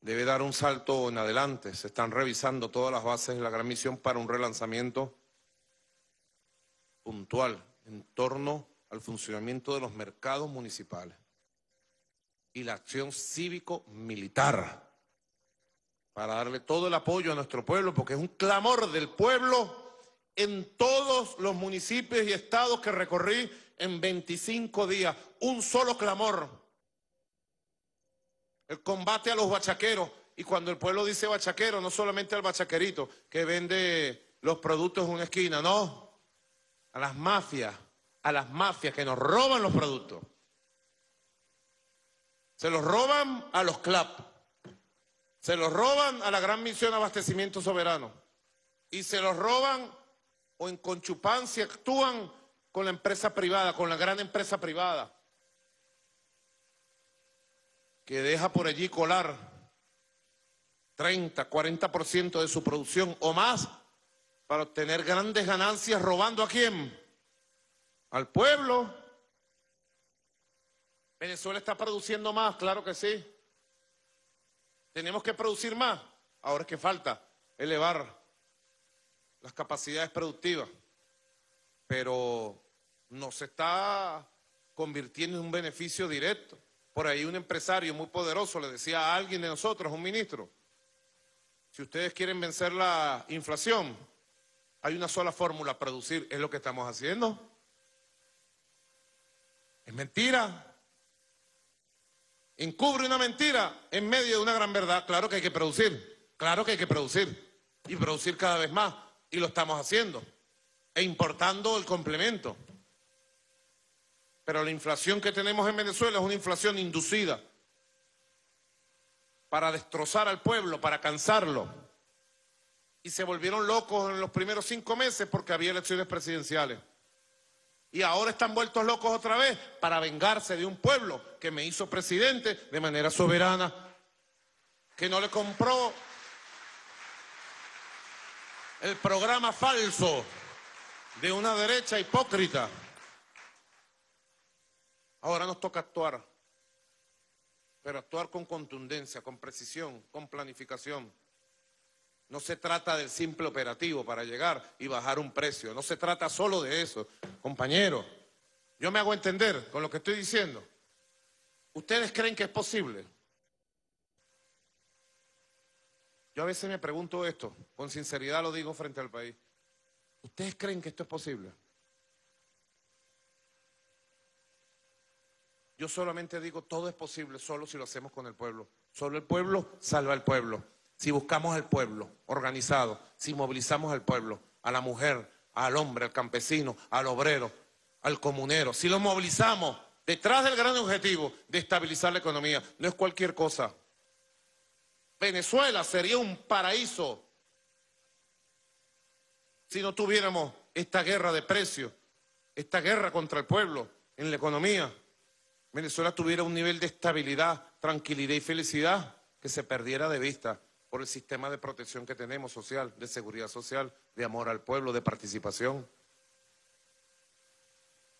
debe dar un salto en adelante. Se están revisando todas las bases de la gran misión para un relanzamiento puntual en torno al funcionamiento de los mercados municipales y la acción cívico-militar para darle todo el apoyo a nuestro pueblo, porque es un clamor del pueblo en todos los municipios y estados que recorrí en 25 días, un solo clamor. El combate a los bachaqueros. Y cuando el pueblo dice bachaquero, no solamente al bachaquerito que vende los productos en una esquina, no. A las mafias, a las mafias que nos roban los productos. Se los roban a los CLAP. Se los roban a la gran misión abastecimiento soberano. Y se los roban o en Conchupán si actúan con la empresa privada, con la gran empresa privada. que deja por allí colar 30, 40% de su producción o más para obtener grandes ganancias robando a quién? Al pueblo. Venezuela está produciendo más, claro que sí. Tenemos que producir más. Ahora es que falta elevar las capacidades productivas. Pero no se está convirtiendo en un beneficio directo. Por ahí un empresario muy poderoso le decía a alguien de nosotros, un ministro, si ustedes quieren vencer la inflación, hay una sola fórmula, producir, es lo que estamos haciendo. Es mentira. Encubre una mentira en medio de una gran verdad. Claro que hay que producir, claro que hay que producir y producir cada vez más. Y lo estamos haciendo. E importando el complemento. Pero la inflación que tenemos en Venezuela es una inflación inducida para destrozar al pueblo, para cansarlo. Y se volvieron locos en los primeros cinco meses porque había elecciones presidenciales. Y ahora están vueltos locos otra vez para vengarse de un pueblo que me hizo presidente de manera soberana, que no le compró el programa falso de una derecha hipócrita. Ahora nos toca actuar, pero actuar con contundencia, con precisión, con planificación. No se trata del simple operativo para llegar y bajar un precio, no se trata solo de eso. Compañeros, yo me hago entender con lo que estoy diciendo. ¿Ustedes creen que es posible? Yo a veces me pregunto esto, con sinceridad lo digo frente al país. ¿Ustedes creen que esto es posible? Yo solamente digo, todo es posible solo si lo hacemos con el pueblo. Solo el pueblo salva al pueblo. Si buscamos al pueblo organizado, si movilizamos al pueblo, a la mujer, al hombre, al campesino, al obrero, al comunero, si lo movilizamos detrás del gran objetivo de estabilizar la economía, no es cualquier cosa. Venezuela sería un paraíso si no tuviéramos esta guerra de precios, esta guerra contra el pueblo en la economía. Venezuela tuviera un nivel de estabilidad, tranquilidad y felicidad que se perdiera de vista por el sistema de protección que tenemos social, de seguridad social, de amor al pueblo, de participación.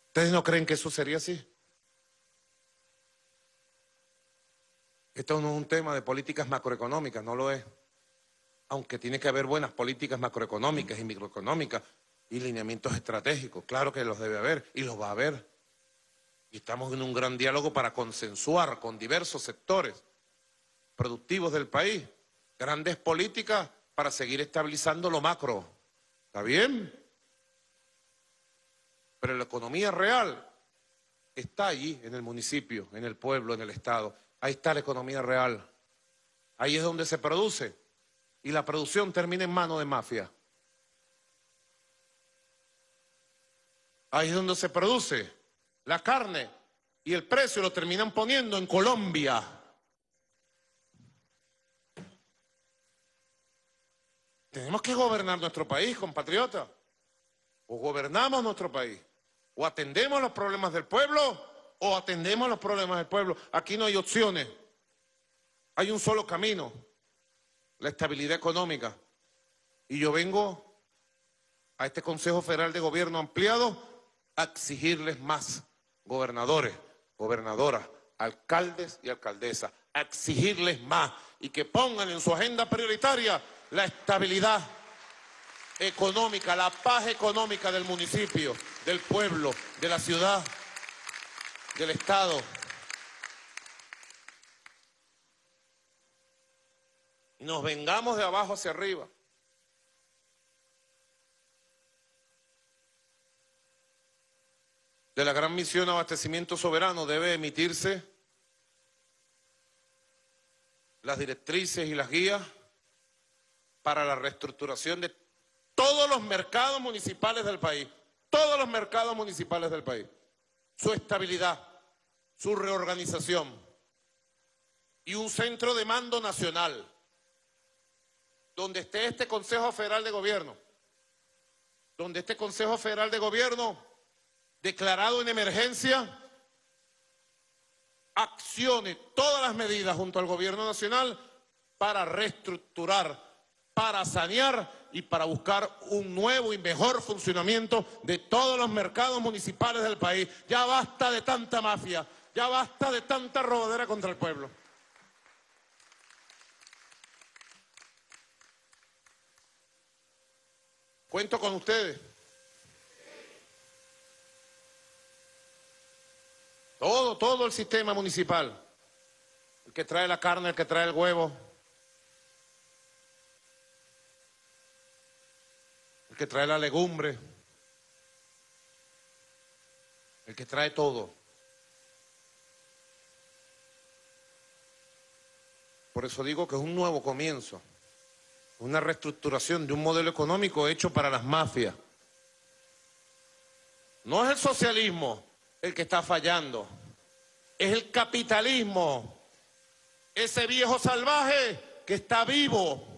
¿Ustedes no creen que eso sería así? Esto no es un tema de políticas macroeconómicas, no lo es. Aunque tiene que haber buenas políticas macroeconómicas y microeconómicas y lineamientos estratégicos, claro que los debe haber y los va a haber. Y estamos en un gran diálogo para consensuar con diversos sectores productivos del país grandes políticas para seguir estabilizando lo macro. ¿Está bien? Pero la economía real está allí, en el municipio, en el pueblo, en el Estado. Ahí está la economía real. Ahí es donde se produce. Y la producción termina en manos de mafia. Ahí es donde se produce la carne y el precio lo terminan poniendo en Colombia. Tenemos que gobernar nuestro país, compatriota. O gobernamos nuestro país, o atendemos los problemas del pueblo, o atendemos los problemas del pueblo. Aquí no hay opciones. Hay un solo camino, la estabilidad económica. Y yo vengo a este Consejo Federal de Gobierno ampliado a exigirles más gobernadores, gobernadoras, alcaldes y alcaldesas, a exigirles más y que pongan en su agenda prioritaria la estabilidad económica, la paz económica del municipio, del pueblo, de la ciudad, del Estado. Nos vengamos de abajo hacia arriba. De la gran misión abastecimiento soberano debe emitirse las directrices y las guías para la reestructuración de todos los mercados municipales del país, todos los mercados municipales del país, su estabilidad, su reorganización y un centro de mando nacional donde esté este Consejo Federal de Gobierno, donde este Consejo Federal de Gobierno declarado en emergencia accione todas las medidas junto al gobierno nacional para reestructurar, para sanear y para buscar un nuevo y mejor funcionamiento de todos los mercados municipales del país. Ya basta de tanta mafia, ya basta de tanta robadera contra el pueblo. Cuento con ustedes. Todo, todo el sistema municipal. El que trae la carne, el que trae el huevo. Que trae la legumbre. El que trae todo. Por eso digo que es un nuevo comienzo una reestructuración de un modelo económico hecho para las mafias. No es el socialismo el que está fallando, es el capitalismo, ese viejo salvaje que está vivo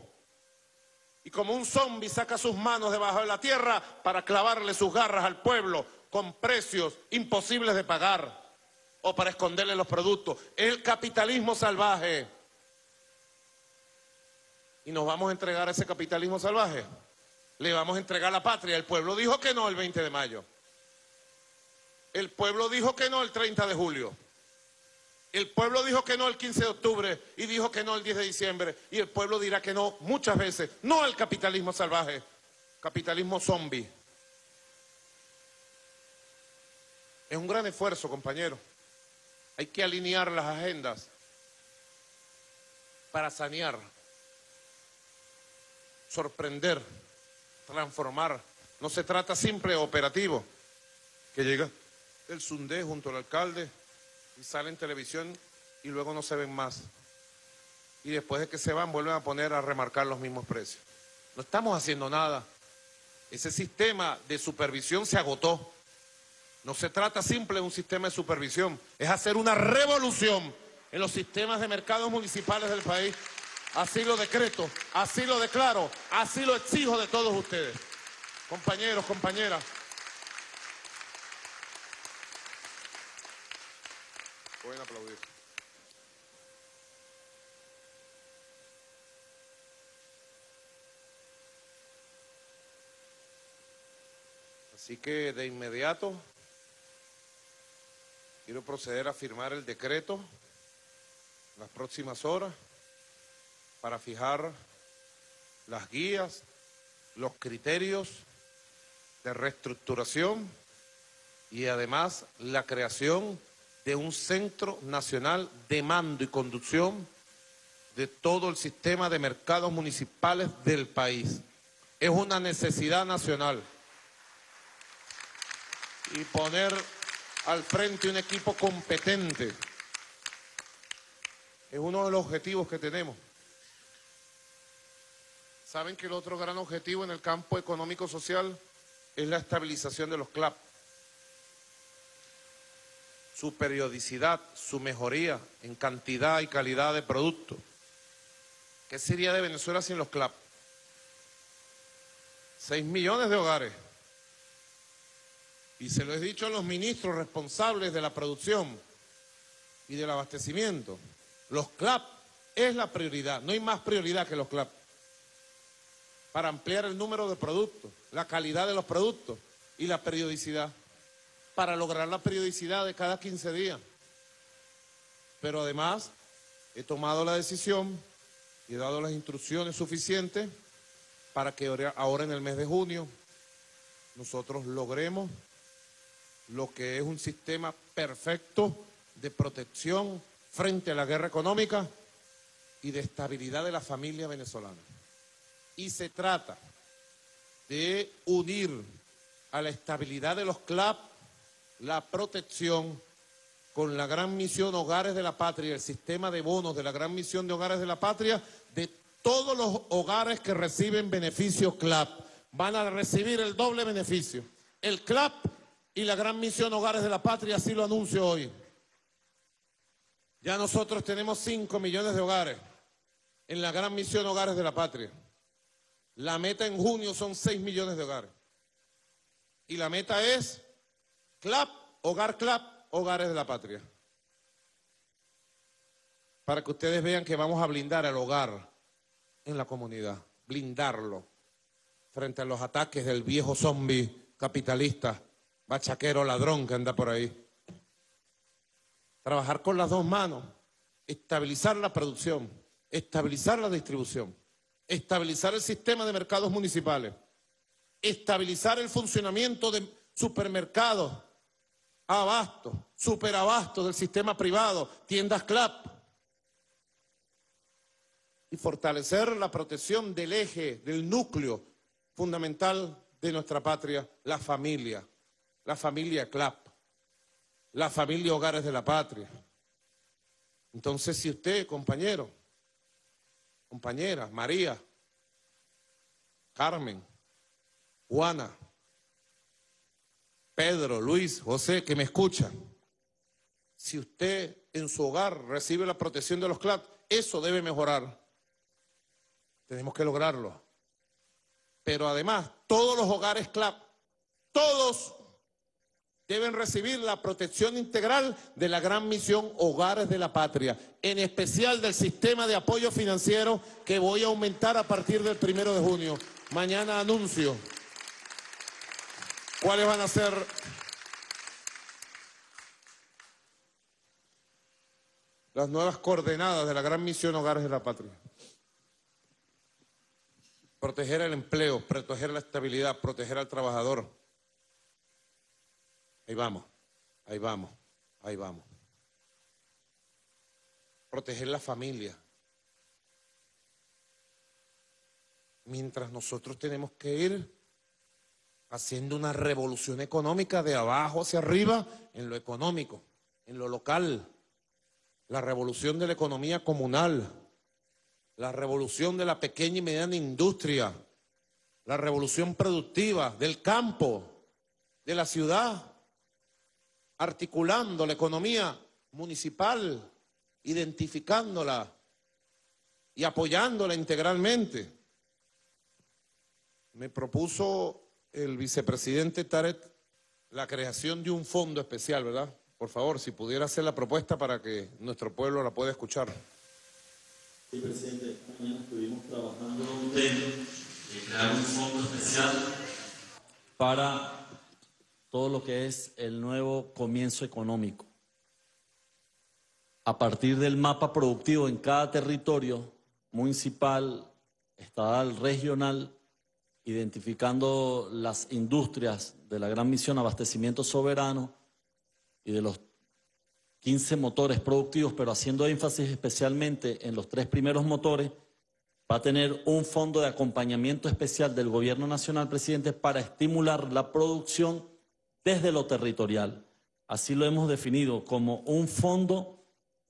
y como un zombi saca sus manos debajo de la tierra para clavarle sus garras al pueblo con precios imposibles de pagar o para esconderle los productos. El capitalismo salvaje y nos vamos a entregar a ese capitalismo salvaje. Le vamos a entregar la patria. El pueblo dijo que no el 20 de mayo. El pueblo dijo que no el 30 de julio. El pueblo dijo que no el 15 de octubre y dijo que no el 10 de diciembre. Y el pueblo dirá que no muchas veces. No al capitalismo salvaje, capitalismo zombie. Es un gran esfuerzo, compañero. Hay que alinear las agendas para sanear sorprender, transformar. No se trata simple operativo, que llega el Sundé junto al alcalde y sale en televisión y luego no se ven más. Y después de que se van vuelven a poner a remarcar los mismos precios. No estamos haciendo nada. Ese sistema de supervisión se agotó. No se trata simple de un sistema de supervisión, es hacer una revolución en los sistemas de mercados municipales del país Así lo decreto, así lo declaro, así lo exijo de todos ustedes. Compañeros, compañeras. Aplaudir. Así que de inmediato quiero proceder a firmar el decreto en las próximas horas para fijar las guías, los criterios de reestructuración y además la creación de un centro nacional de mando y conducción de todo el sistema de mercados municipales del país. Es una necesidad nacional. Y poner al frente un equipo competente es uno de los objetivos que tenemos. Saben que el otro gran objetivo en el campo económico-social es la estabilización de los CLAP. Su periodicidad, su mejoría en cantidad y calidad de producto. ¿Qué sería de Venezuela sin los CLAP? Seis millones de hogares. Y se lo he dicho a los ministros responsables de la producción y del abastecimiento. Los CLAP es la prioridad, no hay más prioridad que los CLAP para ampliar el número de productos, la calidad de los productos y la periodicidad, para lograr la periodicidad de cada 15 días. Pero además he tomado la decisión y he dado las instrucciones suficientes para que ahora en el mes de junio nosotros logremos lo que es un sistema perfecto de protección frente a la guerra económica y de estabilidad de la familia venezolana y se trata de unir a la estabilidad de los CLAP la protección con la gran misión Hogares de la Patria, el sistema de bonos de la gran misión de Hogares de la Patria, de todos los hogares que reciben beneficios CLAP. Van a recibir el doble beneficio. El CLAP y la gran misión Hogares de la Patria, así lo anuncio hoy. Ya nosotros tenemos 5 millones de hogares en la gran misión Hogares de la Patria. La meta en junio son 6 millones de hogares. Y la meta es CLAP, Hogar CLAP, Hogares de la Patria. para que ustedes vean que vamos a blindar el hogar en la comunidad, blindarlo frente a los ataques del viejo zombie capitalista, bachaquero, ladrón que anda por ahí. Trabajar con las dos manos, estabilizar la producción, estabilizar la distribución, estabilizar el sistema de mercados municipales, estabilizar el funcionamiento de supermercados, abastos, superabastos del sistema privado, tiendas CLAP, y fortalecer la protección del eje, del núcleo fundamental de nuestra patria, la familia, la familia CLAP, la familia Hogares de la Patria. Entonces, si usted, compañero, compañera, María, Carmen, Juana, Pedro, Luis, José, que me escuchan, si usted en su hogar recibe la protección de los CLAP, eso debe mejorar. Tenemos que lograrlo. Pero además, todos los hogares CLAP, todos deben recibir la protección integral de la gran misión Hogares de la Patria, en especial del sistema de apoyo financiero que voy a aumentar a partir del primero de junio. Mañana anuncio cuáles van a ser las nuevas coordenadas de la gran misión Hogares de la Patria proteger el empleo, proteger la estabilidad, proteger al trabajador. Ahí vamos, ahí vamos, ahí vamos. Proteger la familia. Mientras nosotros tenemos que ir haciendo una revolución económica de abajo hacia arriba en lo económico, en lo local, la revolución de la economía comunal, la revolución de la pequeña y mediana industria, la revolución productiva del campo, de la ciudad, articulando la economía municipal, identificándola y apoyándola integralmente. Me propuso el vicepresidente Taret la creación de un fondo especial, ¿verdad? Por favor, si pudiera hacer la propuesta para que nuestro pueblo la pueda escuchar. Sí, presidente, mañana estuvimos trabajando en un tema de crear un fondo especial para todo lo que es el nuevo comienzo económico. A partir del mapa productivo en cada territorio, municipal, estatal, regional, identificando las industrias de la gran misión abastecimiento soberano y de los 15 motores productivos, pero haciendo énfasis especialmente en los tres primeros motores, va a tener un fondo de acompañamiento especial del Gobierno Nacional, presidente, para estimular la producción desde lo territorial. Así lo hemos definido como un fondo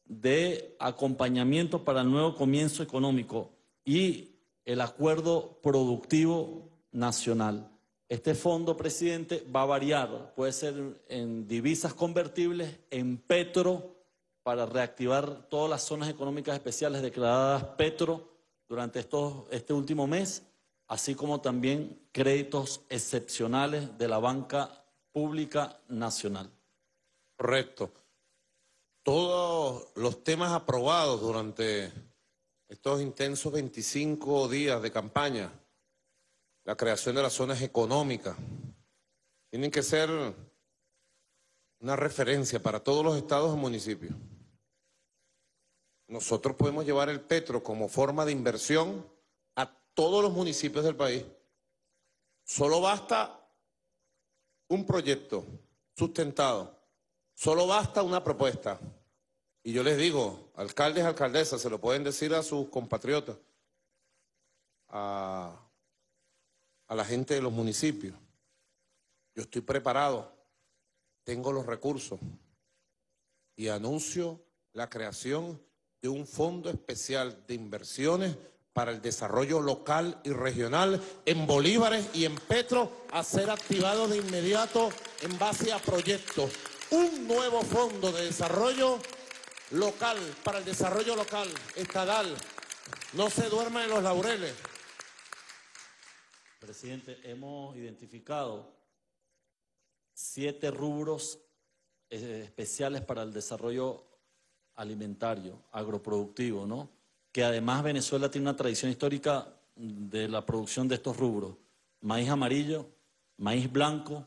de acompañamiento para el nuevo comienzo económico y el acuerdo productivo nacional. Este fondo, presidente, va a variar. Puede ser en divisas convertibles, en petro, para reactivar todas las zonas económicas especiales declaradas petro durante estos, este último mes, así como también créditos excepcionales de la banca pública nacional. Correcto. Todos los temas aprobados durante estos intensos 25 días de campaña la creación de las zonas económicas. Tienen que ser una referencia para todos los estados y municipios. Nosotros podemos llevar el petro como forma de inversión a todos los municipios del país. Solo basta un proyecto sustentado, solo basta una propuesta. Y yo les digo, alcaldes, alcaldesas, se lo pueden decir a sus compatriotas, a a la gente de los municipios. Yo estoy preparado, tengo los recursos y anuncio la creación de un fondo especial de inversiones para el desarrollo local y regional en bolívares y en petro a ser activado de inmediato en base a proyectos. Un nuevo fondo de desarrollo local, para el desarrollo local, estadal. No se duerma en los laureles. Presidente, hemos identificado siete rubros eh, especiales para el desarrollo alimentario, agroproductivo, ¿no? Que además Venezuela tiene una tradición histórica de la producción de estos rubros. Maíz amarillo, maíz blanco,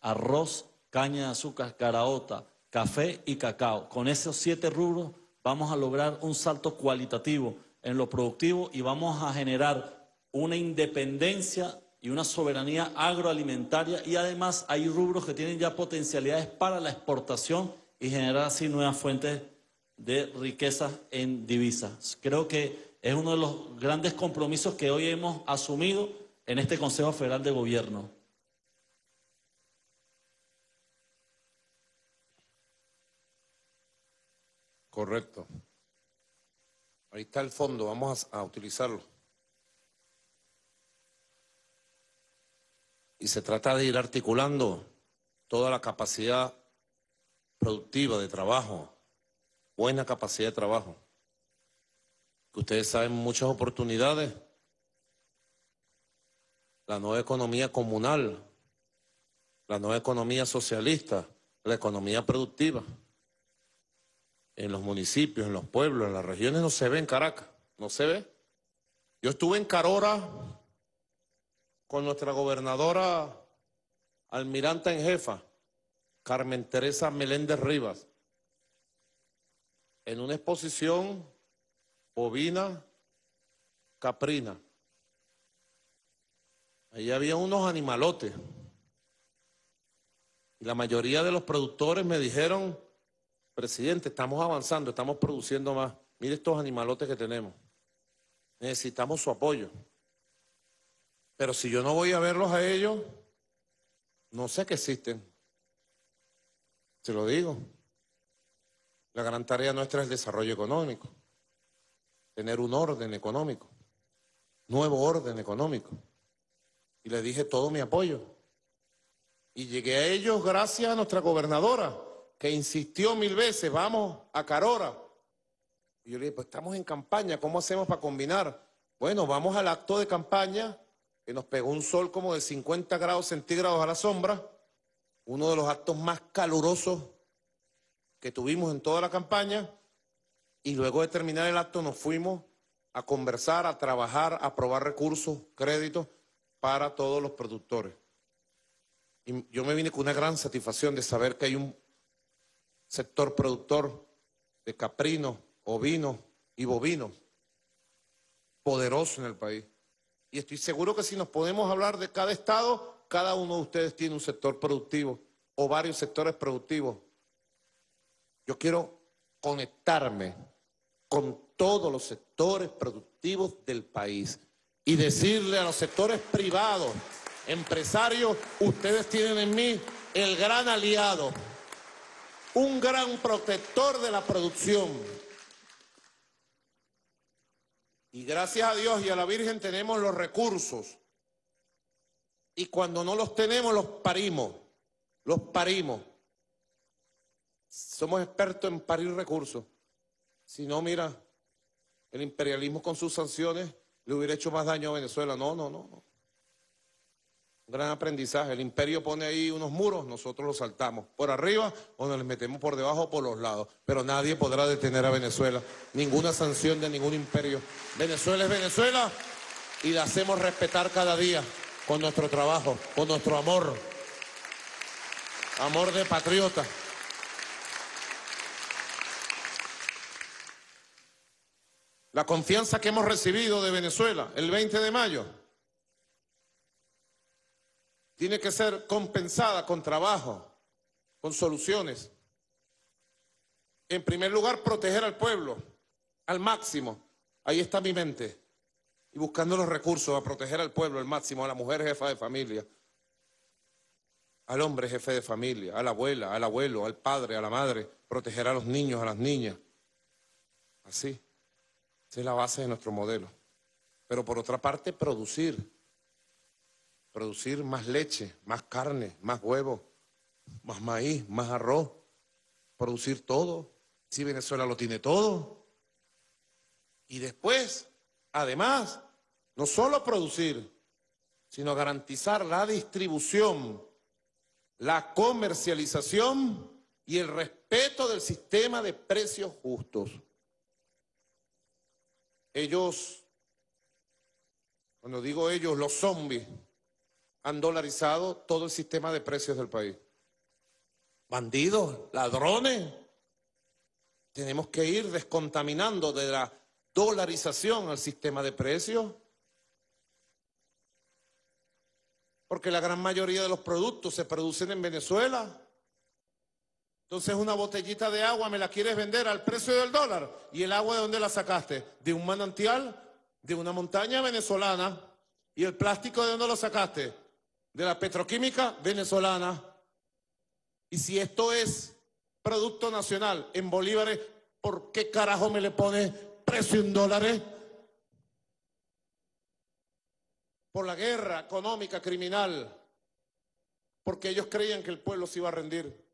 arroz, caña de azúcar, caraota, café y cacao. Con esos siete rubros vamos a lograr un salto cualitativo en lo productivo y vamos a generar una independencia y una soberanía agroalimentaria y además hay rubros que tienen ya potencialidades para la exportación y generar así nuevas fuentes de riquezas en divisas. Creo que es uno de los grandes compromisos que hoy hemos asumido en este Consejo Federal de Gobierno. Correcto. Ahí está el fondo, vamos a, utilizarlo. Y se trata de ir articulando toda la capacidad productiva de trabajo, buena capacidad de trabajo. Ustedes saben muchas oportunidades. La nueva economía comunal, la nueva economía socialista, la economía productiva. En los municipios, en los pueblos, en las regiones no se ve en Caracas, no se ve. Yo estuve en Carora con nuestra gobernadora almiranta en jefa, Carmen Teresa Meléndez Rivas, en una exposición bovina caprina. Ahí había unos animalotes. Y la mayoría de los productores me dijeron, presidente, estamos avanzando, estamos produciendo más. Mire estos animalotes que tenemos. Necesitamos su apoyo. Pero si yo no voy a verlos a ellos, no sé que existen. Se lo digo. La gran tarea nuestra es el desarrollo económico. Tener un orden económico. Nuevo orden económico. Y le dije todo mi apoyo. Y llegué a ellos gracias a nuestra gobernadora, que insistió mil veces, vamos a Carora. Y yo le dije, pues estamos en campaña, ¿cómo hacemos para combinar? Bueno, vamos al acto de campaña, que nos pegó un sol como de 50 grados centígrados a la sombra, uno de los actos más calurosos que tuvimos en toda la campaña, y luego de terminar el acto nos fuimos a conversar, a trabajar, a aprobar recursos, créditos para todos los productores. Y yo me vine con una gran satisfacción de saber que hay un sector productor de caprino, ovino y bovino poderoso en el país. Y estoy seguro que si nos podemos hablar de cada estado, cada uno de ustedes tiene un sector productivo o varios sectores productivos. Yo quiero conectarme con todos los sectores productivos del país y decirle a los sectores privados, empresarios, ustedes tienen en mí el gran aliado, un gran protector de la producción. Y gracias a Dios y a la Virgen tenemos los recursos. Y cuando no los tenemos, los parimos. Los parimos. Somos expertos en parir recursos. Si no, mira, el imperialismo con sus sanciones le hubiera hecho más daño a Venezuela. No, no, no. Gran aprendizaje. El imperio pone ahí unos muros, nosotros los saltamos por arriba o nos les metemos por debajo o por los lados. Pero nadie podrá detener a Venezuela. Ninguna sanción de ningún imperio. Venezuela es Venezuela y la hacemos respetar cada día con nuestro trabajo, con nuestro amor. Amor de patriota. La confianza que hemos recibido de Venezuela el 20 de mayo tiene que ser compensada con trabajo, con soluciones. En primer lugar, proteger al pueblo al máximo. Ahí está mi mente. Y buscando los recursos a proteger al pueblo al máximo, a la mujer jefa de familia, al hombre jefe de familia, a la abuela, al abuelo, al padre, a la madre, proteger a los niños, a las niñas. Así. Esa es la base de nuestro modelo. Pero por otra parte, producir. Producir más leche, más carne, más huevo, más maíz, más arroz. Producir todo. Si Venezuela lo tiene todo. Y después, además, no solo producir, sino garantizar la distribución, la comercialización y el respeto del sistema de precios justos. Ellos, cuando digo ellos, los zombies, han dolarizado todo el sistema de precios del país. Bandidos, ladrones. Tenemos que ir descontaminando de la dolarización al sistema de precios. Porque la gran mayoría de los productos se producen en Venezuela. Entonces una botellita de agua me la quieres vender al precio del dólar. ¿Y el agua de dónde la sacaste? De un manantial, de una montaña venezolana. ¿Y el plástico de dónde lo sacaste? De la petroquímica venezolana. Y si esto es producto nacional en bolívares, ¿por qué carajo me le pone precio en dólares? Por la guerra económica criminal. Porque ellos creían que el pueblo se iba a rendir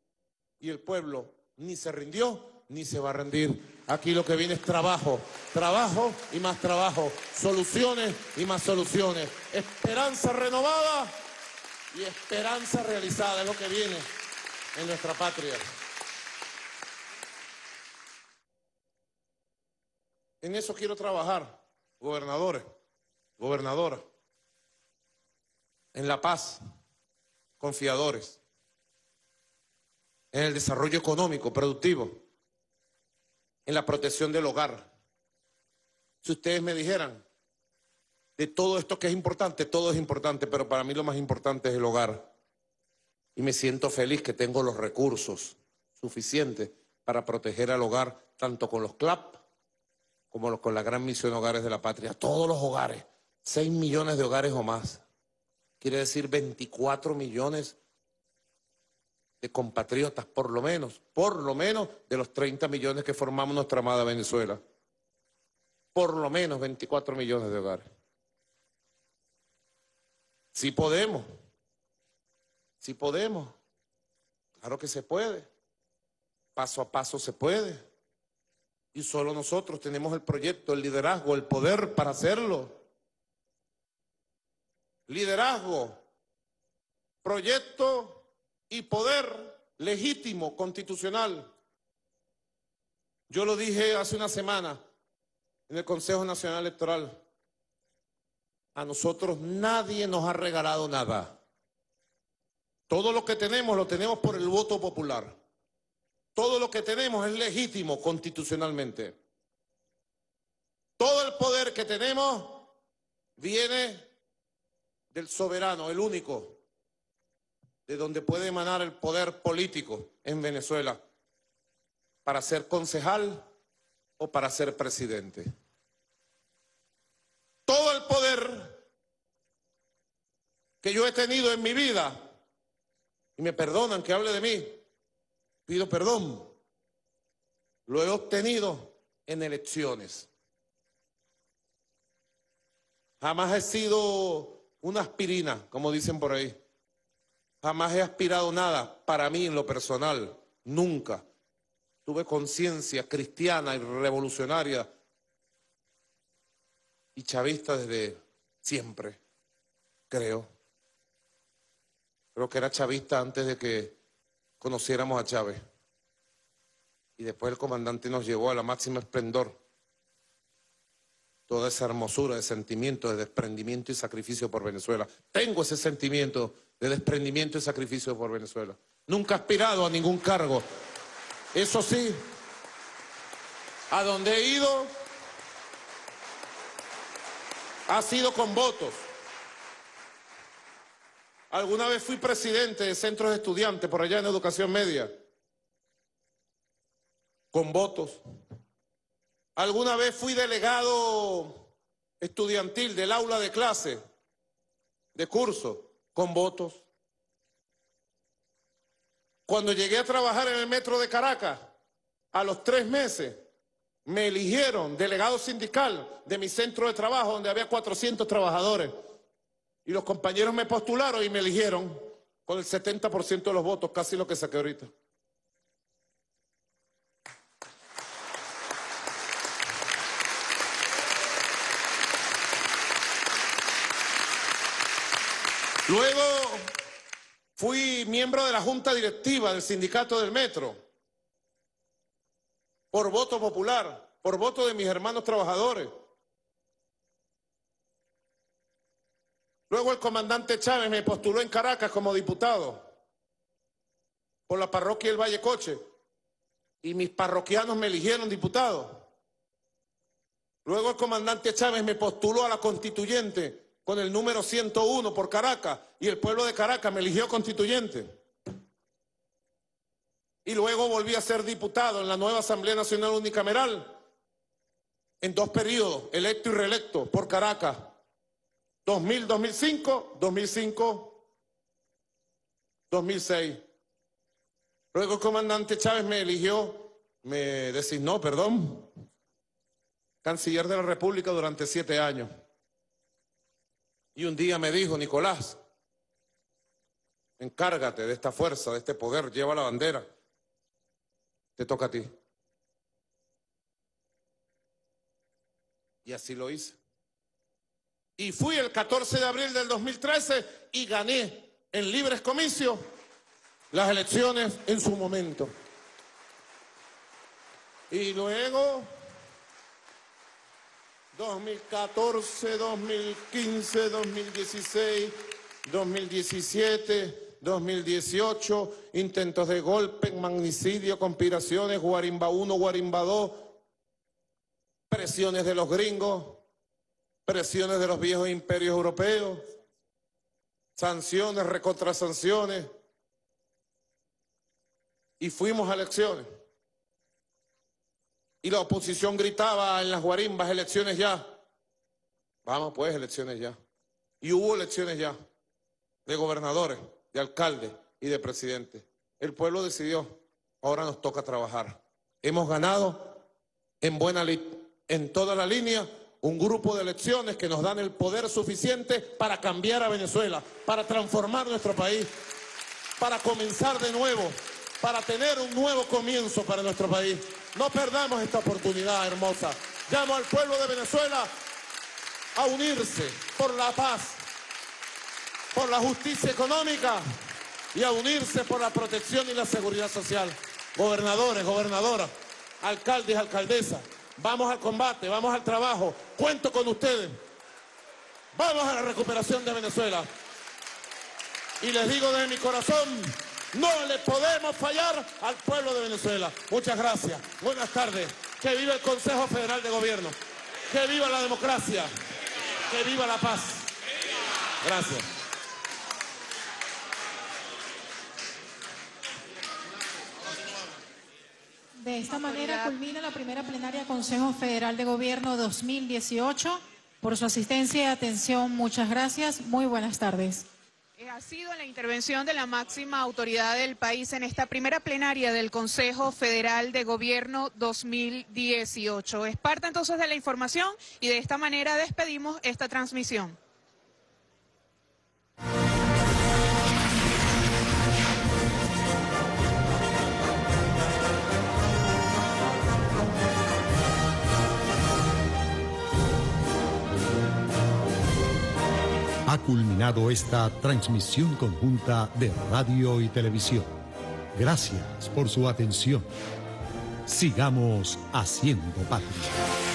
y el pueblo ni se rindió ni se va a rendir. Aquí lo que viene es trabajo, trabajo y más trabajo, soluciones y más soluciones, esperanza renovada y esperanza realizada es lo que viene en nuestra patria. En eso quiero trabajar, gobernadores, gobernadoras, en la paz, confiadores en el desarrollo económico, productivo, en la protección del hogar. Si ustedes me dijeran, de todo esto que es importante, todo es importante, pero para mí lo más importante es el hogar. Y me siento feliz que tengo los recursos suficientes para proteger al hogar, tanto con los CLAP como con la gran misión Hogares de la Patria. Todos los hogares, 6 millones de hogares o más. Quiere decir 24 millones de compatriotas, por lo menos, por lo menos de los 30 millones que formamos nuestra amada Venezuela. Por lo menos 24 millones de hogares. Si podemos, si podemos, claro que se puede, paso a paso se puede. Y solo nosotros tenemos el proyecto, el liderazgo, el poder para hacerlo. Liderazgo, proyecto y poder legítimo, constitucional. Yo lo dije hace una semana en el Consejo Nacional Electoral. A nosotros nadie nos ha regalado nada. Todo lo que tenemos lo tenemos por el voto popular. Todo lo que tenemos es legítimo constitucionalmente. Todo el poder que tenemos viene del soberano, el único, de donde puede emanar el poder político en Venezuela para ser concejal o para ser presidente. Todo el poder que yo he tenido en mi vida, y me perdonan que hable de mí, pido perdón, lo he obtenido en elecciones. Jamás he sido una aspirina, como dicen por ahí. Jamás he aspirado nada para mí en lo personal, nunca. Tuve conciencia cristiana y revolucionaria y chavista desde siempre, creo. Creo que era chavista antes de que conociéramos a Chávez. Y después el comandante nos llevó a la máxima esplendor. Toda esa hermosura de sentimiento, de desprendimiento y sacrificio por Venezuela. Tengo ese sentimiento de desprendimiento y sacrificio por Venezuela. Nunca aspirado a ningún cargo. Eso sí, a donde he ido ha sido con votos. Alguna vez fui presidente de centros de estudiantes por allá en educación media, con votos. Alguna vez fui delegado estudiantil del aula de clase, de curso con votos. Cuando llegué a trabajar en el metro de Caracas, a los tres meses, me eligieron delegado sindical de mi centro de trabajo, donde había 400 trabajadores. Y los compañeros me postularon y me eligieron con el 70% de los votos, casi lo que saqué ahorita. Luego Fui miembro de la junta directiva del sindicato del metro por voto popular, por voto de mis hermanos trabajadores. Luego el comandante Chávez me postuló en Caracas como diputado por la parroquia del Valle Coche y mis parroquianos me eligieron diputado. Luego el comandante Chávez me postuló a la constituyente con el número 101 por Caracas y el pueblo de Caracas me eligió constituyente. Y luego volví a ser diputado en la nueva Asamblea Nacional Unicameral en dos periodos, electo y reelecto por Caracas. 2000, 2005, 2005, 2006. Luego el comandante Chávez me eligió, me designó, perdón, canciller de la República durante siete años. Y un día me dijo, Nicolás, encárgate de esta fuerza, de este poder, lleva la bandera, te toca a ti. Y así lo hice. Y fui el 14 de abril del 2013 y gané en libres comicios las elecciones en su momento. Y luego 2014, 2015, 2016, 2017, 2018, intentos de golpe, magnicidio, conspiraciones, Guarimba 1, Guarimba 2, presiones de los gringos, presiones de los viejos imperios europeos, sanciones, recontrasanciones, y fuimos a elecciones. Y la oposición gritaba en las guarimbas, elecciones ya. Vamos pues, elecciones ya. Y hubo elecciones ya, de gobernadores, de alcaldes y de presidentes. El pueblo decidió, ahora nos toca trabajar. Hemos ganado en buena en toda la línea un grupo de elecciones que nos dan el poder suficiente para cambiar a Venezuela, para transformar nuestro país, para comenzar de nuevo, para tener un nuevo comienzo para nuestro país. No perdamos esta oportunidad hermosa. Llamo al pueblo de Venezuela a unirse por la paz, por la justicia económica y a unirse por la protección y la seguridad social. Gobernadores, gobernadoras, alcaldes, alcaldesas, vamos al combate, vamos al trabajo. Cuento con ustedes. Vamos a la recuperación de Venezuela. Y les digo de mi corazón, no le podemos fallar al pueblo de Venezuela. Muchas gracias. Buenas tardes. Que viva el Consejo Federal de Gobierno. Que viva la democracia. Que viva la paz. Gracias. De esta manera culmina la primera plenaria Consejo Federal de Gobierno 2018. Por su asistencia y atención, muchas gracias. Muy buenas tardes. Eh, ha sido la intervención de la máxima autoridad del país en esta primera plenaria del Consejo Federal de Gobierno 2018. Es parte entonces de la información y de esta manera despedimos esta transmisión. Ha culminado esta transmisión conjunta de radio y televisión. Gracias por su atención. Sigamos haciendo patria.